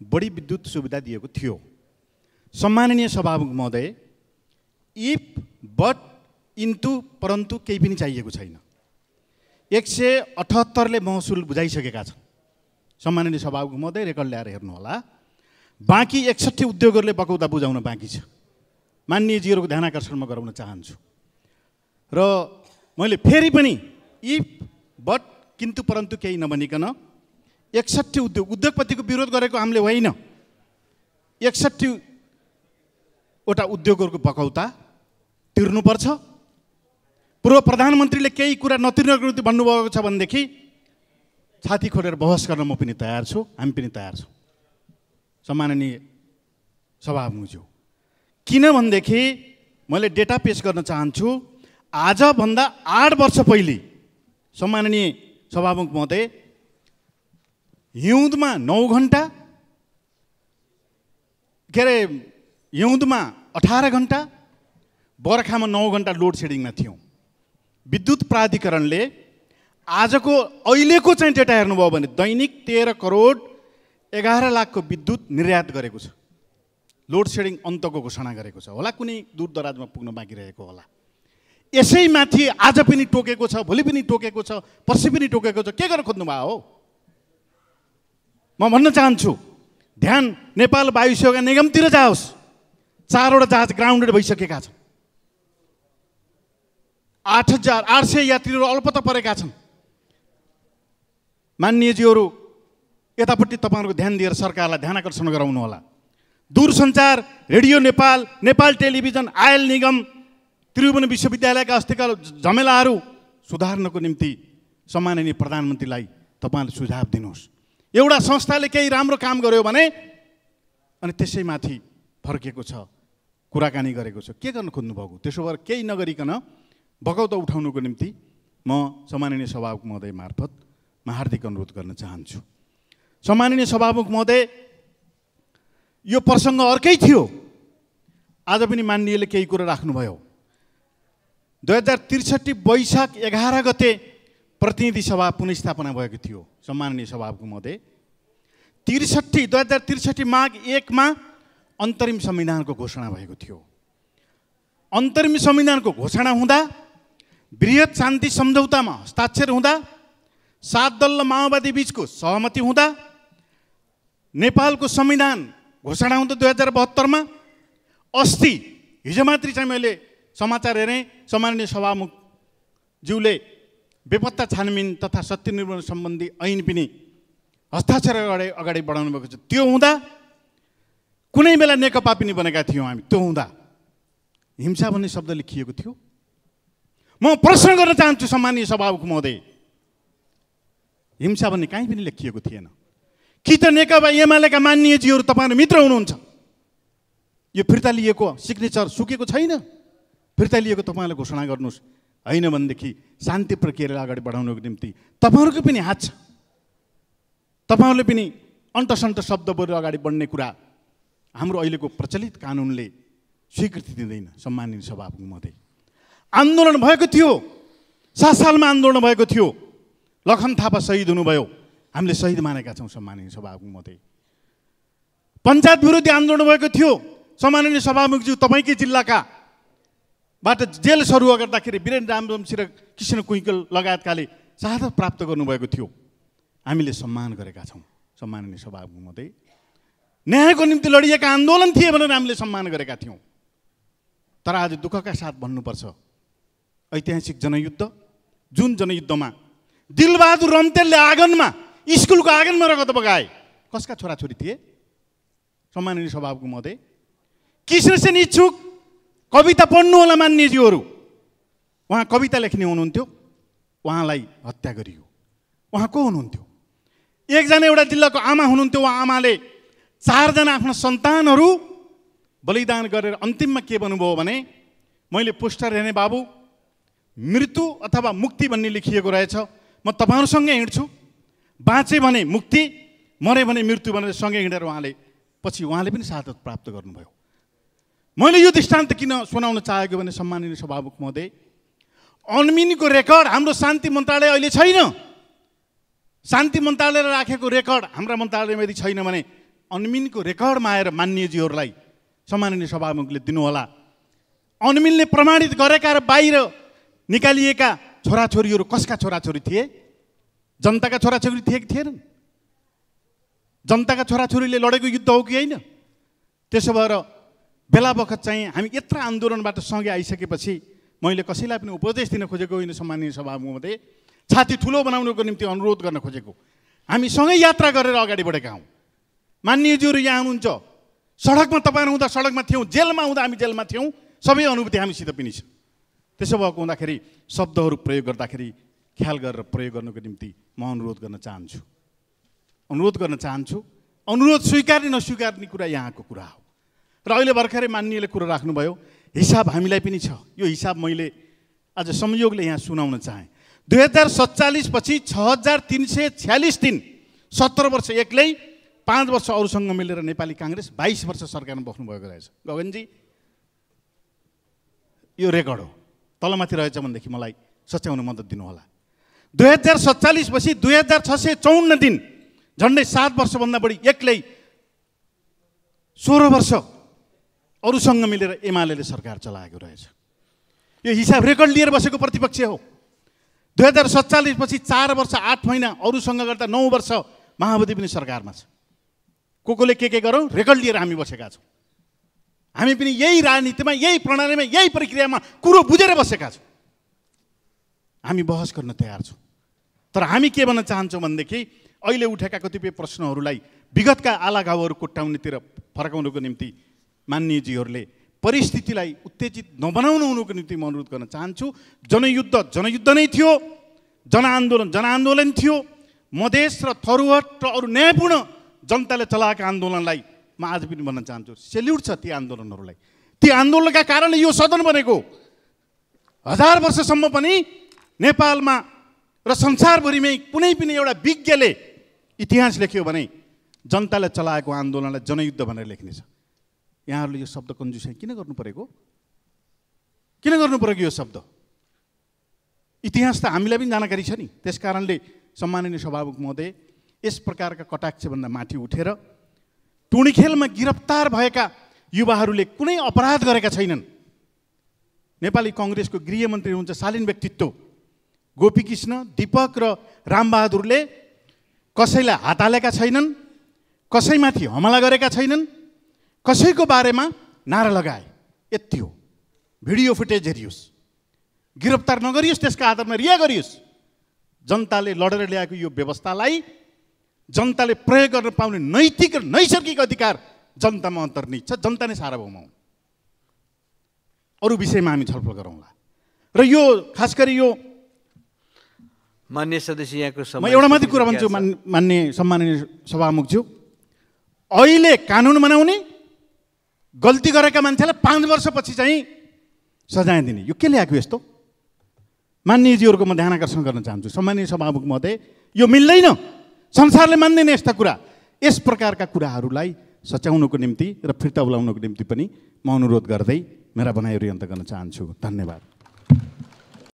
बढी विद्युत सुविधा दिएको थियो। सम्माननीय सभामुख महोदय इफ बट इन्टु परन्तु केही पनि चाहिएको छैन। एक सय अठहत्तरले महसुल बुझाइसकेका छन्। सम्माननीय सभामुख महोदय रेकर्ड ल्याएर हेर्नुहोला। बाँकी एकसट्ठी उद्योगहरूले बकौता बुझाउन बाँकी छ। मान्यजीहरूको ध्यान आकर्षणमा गराउन चाहन्छु। र मैले फेरि पनि इफ बट किन्तु परन्तु केही नभनिकन एकसट्ठी उद्योग उद्योगपतिको विरोध गरेको हामीले होइन। एकसट्ठीवटा उद्योगहरूको बकौता तिर्नुपर्छ। पूर्व प्रधानमन्त्रीले केही कुरा नतिर्नको निम्ति भन्नुभएको छ भनेदेखि छाती खोलेर बहस गर्न म पनि तयार छु हामी पनि तयार छौँ। सम्माननीय सभामुखज्यू किनभनेदेखि मैले डेटा पेस गर्न चाहन्छु आजभन्दा आठ वर्ष पहिले सम्माननीय सभामुख महोदय हिउँदमा नौ घन्टा के अरे हिउँदमा अठार घन्टा बर्खामा नौ घन्टा लोड सेडिङमा थियौँ। विद्युत प्राधिकरणले आजको अहिलेको चाहिँ डेटा हेर्नुभयो भने दैनिक तेह्र करोड एघार लाखको विद्युत निर्यात गरेको छ। लोड सेडिङ अन्तको घोषणा गरेको छ होला। कुनै दूर दराजमा पुग्न बाँकी रहेको होला। यसैमाथि आज पनि टोकेको छ भोलि पनि टोकेको छ पर्सि पनि टोकेको छ। के गर्न खोज्नुभयो हो? म भन्न चाहन्छु ध्यान नेपाल वायु सेवा निगमतिर जाओस्। चारवटा जहाज ग्राउन्डेड भइसकेका छन्। आठ हजार आठ सय यात्रीहरू अल्पत्ता परेका छन्। मान्यजीहरू यतापट्टि तपाईँहरूको ध्यान दिएर सरकारलाई ध्यान आकर्षण गराउनु होला दूरसञ्चार radio Nepal Nepal television oil निगम त्रिभुवन विश्वविद्यालयका अस्तिका झमेलाहरू सुधार्नको निम्ति सम्माननीय प्रधानमन्त्रीलाई तपाईँले सुझाव दिनुहोस् एउटा संस्थाले केही राम्रो काम गर्यो भने अनि त्यसैमाथि फर्किएको छ कुराकानी गरेको छ के गर्न खोज्नुभएको त्यसो भएर केही नगरिकन बगौता उठाउनुको निम्ति म सम्माननीय सभामुख महोदय मार्फत म हार्दिक अनुरोध गर्न चाहन्छु सम्माननीय सभामुख महोदय यो प्रसङ्ग अर्कै थियो आज पनि मान्यले केही कुरो राख्नुभयो दुई हजार त्रिसठी वैशाख एघार गते प्रतिनिधि सभा पुनस्थापना भएको थियो। सम्माननीय सभाको मध्य त्रिसठी दुई हजार त्रिसठी माघ एकमा अन्तरिम संविधानको घोषणा भएको थियो। अन्तरिम संविधानको घोषणा हुँदा वृहत शान्ति सम्झौतामा हस्ताक्षर हुँदा सात दल र माओवादी बिचको सहमति हुँदा नेपालको संविधान घोषणा हुँदा दुई हजार बहत्तरमा अस्ति हिजो मात्रै चाहिँ मैले समाचार हेरेँ सम्माननीय सभामुख ज्यूले बेपत्ता छानबिन तथा सत्य निर्माण सम्बन्धी ऐन पनि हस्ताक्षर अगाडि अगाडि बढाउनु भएको छ। त्यो हुँदा कुनै बेला नेकपा पनि बनेका थियौँ हामी। त्यो हुँदा हिंसा भन्ने शब्द लेखिएको थियो। म प्रश्न गर्न चाहन्छु सम्मानीय सभामुख महोदय हिंसा भन्ने कहीँ पनि लेखिएको थिएन। कि त नेकपा एमालेका मान्यजीहरू तपाईँहरू मित्र हुनुहुन्छ? यो फिर्ता लिएको सिग्नेचर सुकेको छैन? फिर्ता लिएको तपाईँहरूले घोषणा गर्नुहोस् होइन भनेदेखि शान्ति प्रक्रियालाई अगाडि बढाउनको निम्ति। तपाईँहरूको पनि हात छ तपाईँहरूले पनि अन्टसन्ट शब्द बोलेर अगाडि बढ्ने कुरा। हाम्रो अहिलेको प्रचलित कानुनले स्वीकृति दिँदैन सम्मानित सभामुख महोदय आन्दोलन भएको थियो। सात सालमा आन्दोलन भएको थियो। लखन थापा शहीद हुनुभयो हामीले शहीद मानेका छौँ सम्माननीय सभामुख महोदय पञ्चायत विरोधी आन्दोलन भएको थियो। सम्माननीय सभामुखज्यू तपाईँकै जिल्लाका बाट जेल सरुवा गर्दाखेरि वीरेन्द्र र कृष्ण कुइकल लगायतकाले शहादत प्राप्त गर्नुभएको थियो। हामीले सम्मान गरेका छौँ। सम्माननीय सभामुख महोदय न्यायको निम्ति लडिएका आन्दोलन थिए भनेर हामीले सम्मान गरेका थियौँ। तर आज दुःखका साथ भन्नुपर्छ। ऐतिहासिक जनयुद्ध जुन जनयुद्धमा दिलबहादुर रम्तेलले आँगनमा स्कुलको आँगनमा रगत बगाए कसका छोराछोरी थिए? सम्माननीय सभाको महोदय कृष्णसेन इच्छुक कविता पढ्नु होला मान्यज्यूहरू उहाँ कविता लेख्ने हुनुहुन्थ्यो। उहाँलाई हत्या गरियो। उहाँ को हुनुहुन्थ्यो? एकजना एउटा जिल्लाको आमा हुनुहुन्थ्यो। उहाँ आमाले चारजना आफ्ना सन्तानहरू बलिदान गरेर अन्तिममा के भन्नुभयो भने मैले पोस्टर हेर्ने बाबु मृत्यु अथवा मुक्ति भन्ने लेखिएको रहेछ। म तपाईँहरूसँगै हिँड्छु। बाँचे भने मुक्ति मरे भने मृत्यु भनेर सँगै हिँडेर उहाँले पछि उहाँले पनि साधत प्राप्त गर्नुभयो। मैले यो दृष्टान्त किन सुनाउन चाहेको भने सम्माननीय सभामुख महोदय अनमिनको रेकर्ड हाम्रो शान्ति मन्त्रालय अहिले छैन। शान्ति मन्त्रालयले राखेको रेकर्ड हाम्रा मन्त्रालयमा यदि छैन भने अनमिनको रेकर्डमा आएर मान्यजीहरूलाई सम्माननीय सभामुखले दिनुहोला। अनमिनले प्रमाणित गरेका र बाहिर निकालिएका छोराछोरीहरू कसका छोराछोरी थिए? जनताका छोराछोरी थिए कि थिएनन्? जनताका छोराछोरीले लडेको युद्ध हो कि होइन? त्यसो भएर बेला बखत चाहिँ हामी यत्र आन्दोलनबाट सँगै आइसकेपछि मैले कसैलाई पनि उपदेश दिन खोजेको होइन सम्मानीय सभामुखमध्ये छाती ठुलो बनाउनको निम्ति अनुरोध गर्न खोजेको। हामी सँगै यात्रा गरेर अगाडि बढेका हौँ। मान्यज्यूहरू यहाँ हुनुहुन्छ। सडकमा तपाईँहरू हुँदा सडकमा थियौँ जेलमा हुँदा हामी जेलमा थियौँ। सबै अनुभूति हामीसित पनि छ। त्यसो भएको हुँदाखेरि शब्दहरू प्रयोग गर्दाखेरि ख्याल गरेर प्रयोग गर्नुको निम्ति म अनुरोध गर्न चाहन्छु। अनुरोध गर्न चाहन्छु। अनुरोध स्वीकार्ने नस्वीकार्ने कुरा यहाँको कुरा हो। र अहिले भर्खरै मान्यले कुरो राख्नुभयो हिसाब हामीलाई पनि छ। यो हिसाब मैले आज संयोगले यहाँ सुनाउन चाहेँ। दुई हजार सत्तालिसपछि छ हजार तिन सय छ्यालिस दिन सत्र वर्ष एक्लै पाँच वर्ष अरूसँग मिलेर नेपाली काङ्ग्रेस बाइस वर्ष सरकारमा बस्नुभएको रहेछ। गगनजी यो रेकर्ड हो। तलमाथि रहेछ भनेदेखि मलाई सच्याउन मद्दत दिनुहोला। दुई हजार सत्तालिसपछि दुई हजार छ सय चौन्न दिन झन्डै सात वर्षभन्दा बढी एक्लै सोह्र वर्ष अरूसँग मिलेर एमाले सरकार चलाएको रहेछ। यो हिसाब रेकर्ड लिएर बसेको प्रतिपक्ष हो। दुई हजार सत्तालिसपछि चार वर्ष आठ महिना अरूसँग गर्दा नौ वर्ष माओवादी पनि सरकारमा छ। को कोले के के गरौँ? रेकर्ड लिएर हामी बसेका छौँ। हामी पनि यही राजनीतिमा यही प्रणालीमा यही प्रक्रियामा कुरो बुझेर बसेका छौँ। हामी बहस गर्न तयार छौँ। तर हामी के भन्न चाहन्छौँ भनेदेखि अहिले उठेका कतिपय प्रश्नहरूलाई विगतका आला घाउहरू कोट्याउनेतिर फर्काउनुको निम्ति मान्यजीहरूले परिस्थितिलाई उत्तेजित नबनाउनु हुनुको निम्ति म अनुरोध गर्न चाहन्छु। जनयुद्ध जनयुद्ध नै थियो जनआन्दोलन जनआन्दोलन थियो। मधेस र थरुहट र अरू न्यायपूर्ण जनताले चलाएका आन्दोलनलाई म आज पनि भन्न चाहन्छु। सेल्युट छ ती आन्दोलनहरूलाई। ती आन्दोलनका कारणले यो सदन बनेको। हजार वर्षसम्म पनि नेपालमा र संसारभरिमै कुनै पनि एउटा विज्ञले इतिहास लेख्यो भने जनताले चलाएको आन्दोलनलाई जनयुद्ध भनेर लेख्ने छ यहाँहरूले यो शब्द कन्जुसाइ किन गर्नु परेको? किन गर्नु परेको यो शब्द? इतिहास त हामीलाई पनि जानकारी छ नि। त्यस कारणले सम्माननीय सभामुख महोदय यस प्रकारका कटाक्षभन्दा माथि उठेर टुणीखेलमा गिरफ्तार भएका युवाहरूले कुनै अपराध गरेका छैनन्। नेपाली कङ्ग्रेसको गृहमन्त्री हुन्छ शालीन व्यक्तित्व गोपीकृष्ण दिपक र रामबहादुरले कसैलाई हात हालेका छैनन् कसैमाथि हमला गरेका छैनन् कसैको बारेमा नारा लगाए। यति हो। भिडियो फुटेज हेरियोस्। गिरफ्तार नगरियोस् त्यसका आधारमा रिहा गरियोस्। जनताले लडेर ल्याएको यो व्यवस्थालाई जनताले प्रयोग गर्न पाउने नैतिक र नैसर्गिक अधिकार जनतामा अन्तर्निहित छ। जनता नै सार्वभौम हुन् अरू विषयमा हामी छलफल गरौँला र यो खास गरी यो मान्य सदस्य यहाँको म एउटा मात्रै कुरा भन्छु मान्य सम्माननीय सभामुखज्यू अहिले कानुन बनाउने गल्ती गरेका मान्छेलाई पाँच वर्षपछि चाहिँ सजाय दिने। यो के ल्याएको यस्तो? मान्यजीहरूको म ध्यान आकर्षण गर्न चाहन्छु। सम्माननीय सभामुख महोदय यो मिल्दैन। संसारले मान्दैन यस्ता कुरा। यस प्रकारका कुराहरूलाई सच्याउनको निम्ति र फिर्ता बोलाउनको निम्ति पनि म अनुरोध गर्दै मेरा भनाइहरू अन्त गर्न चाहन्छु। धन्यवाद।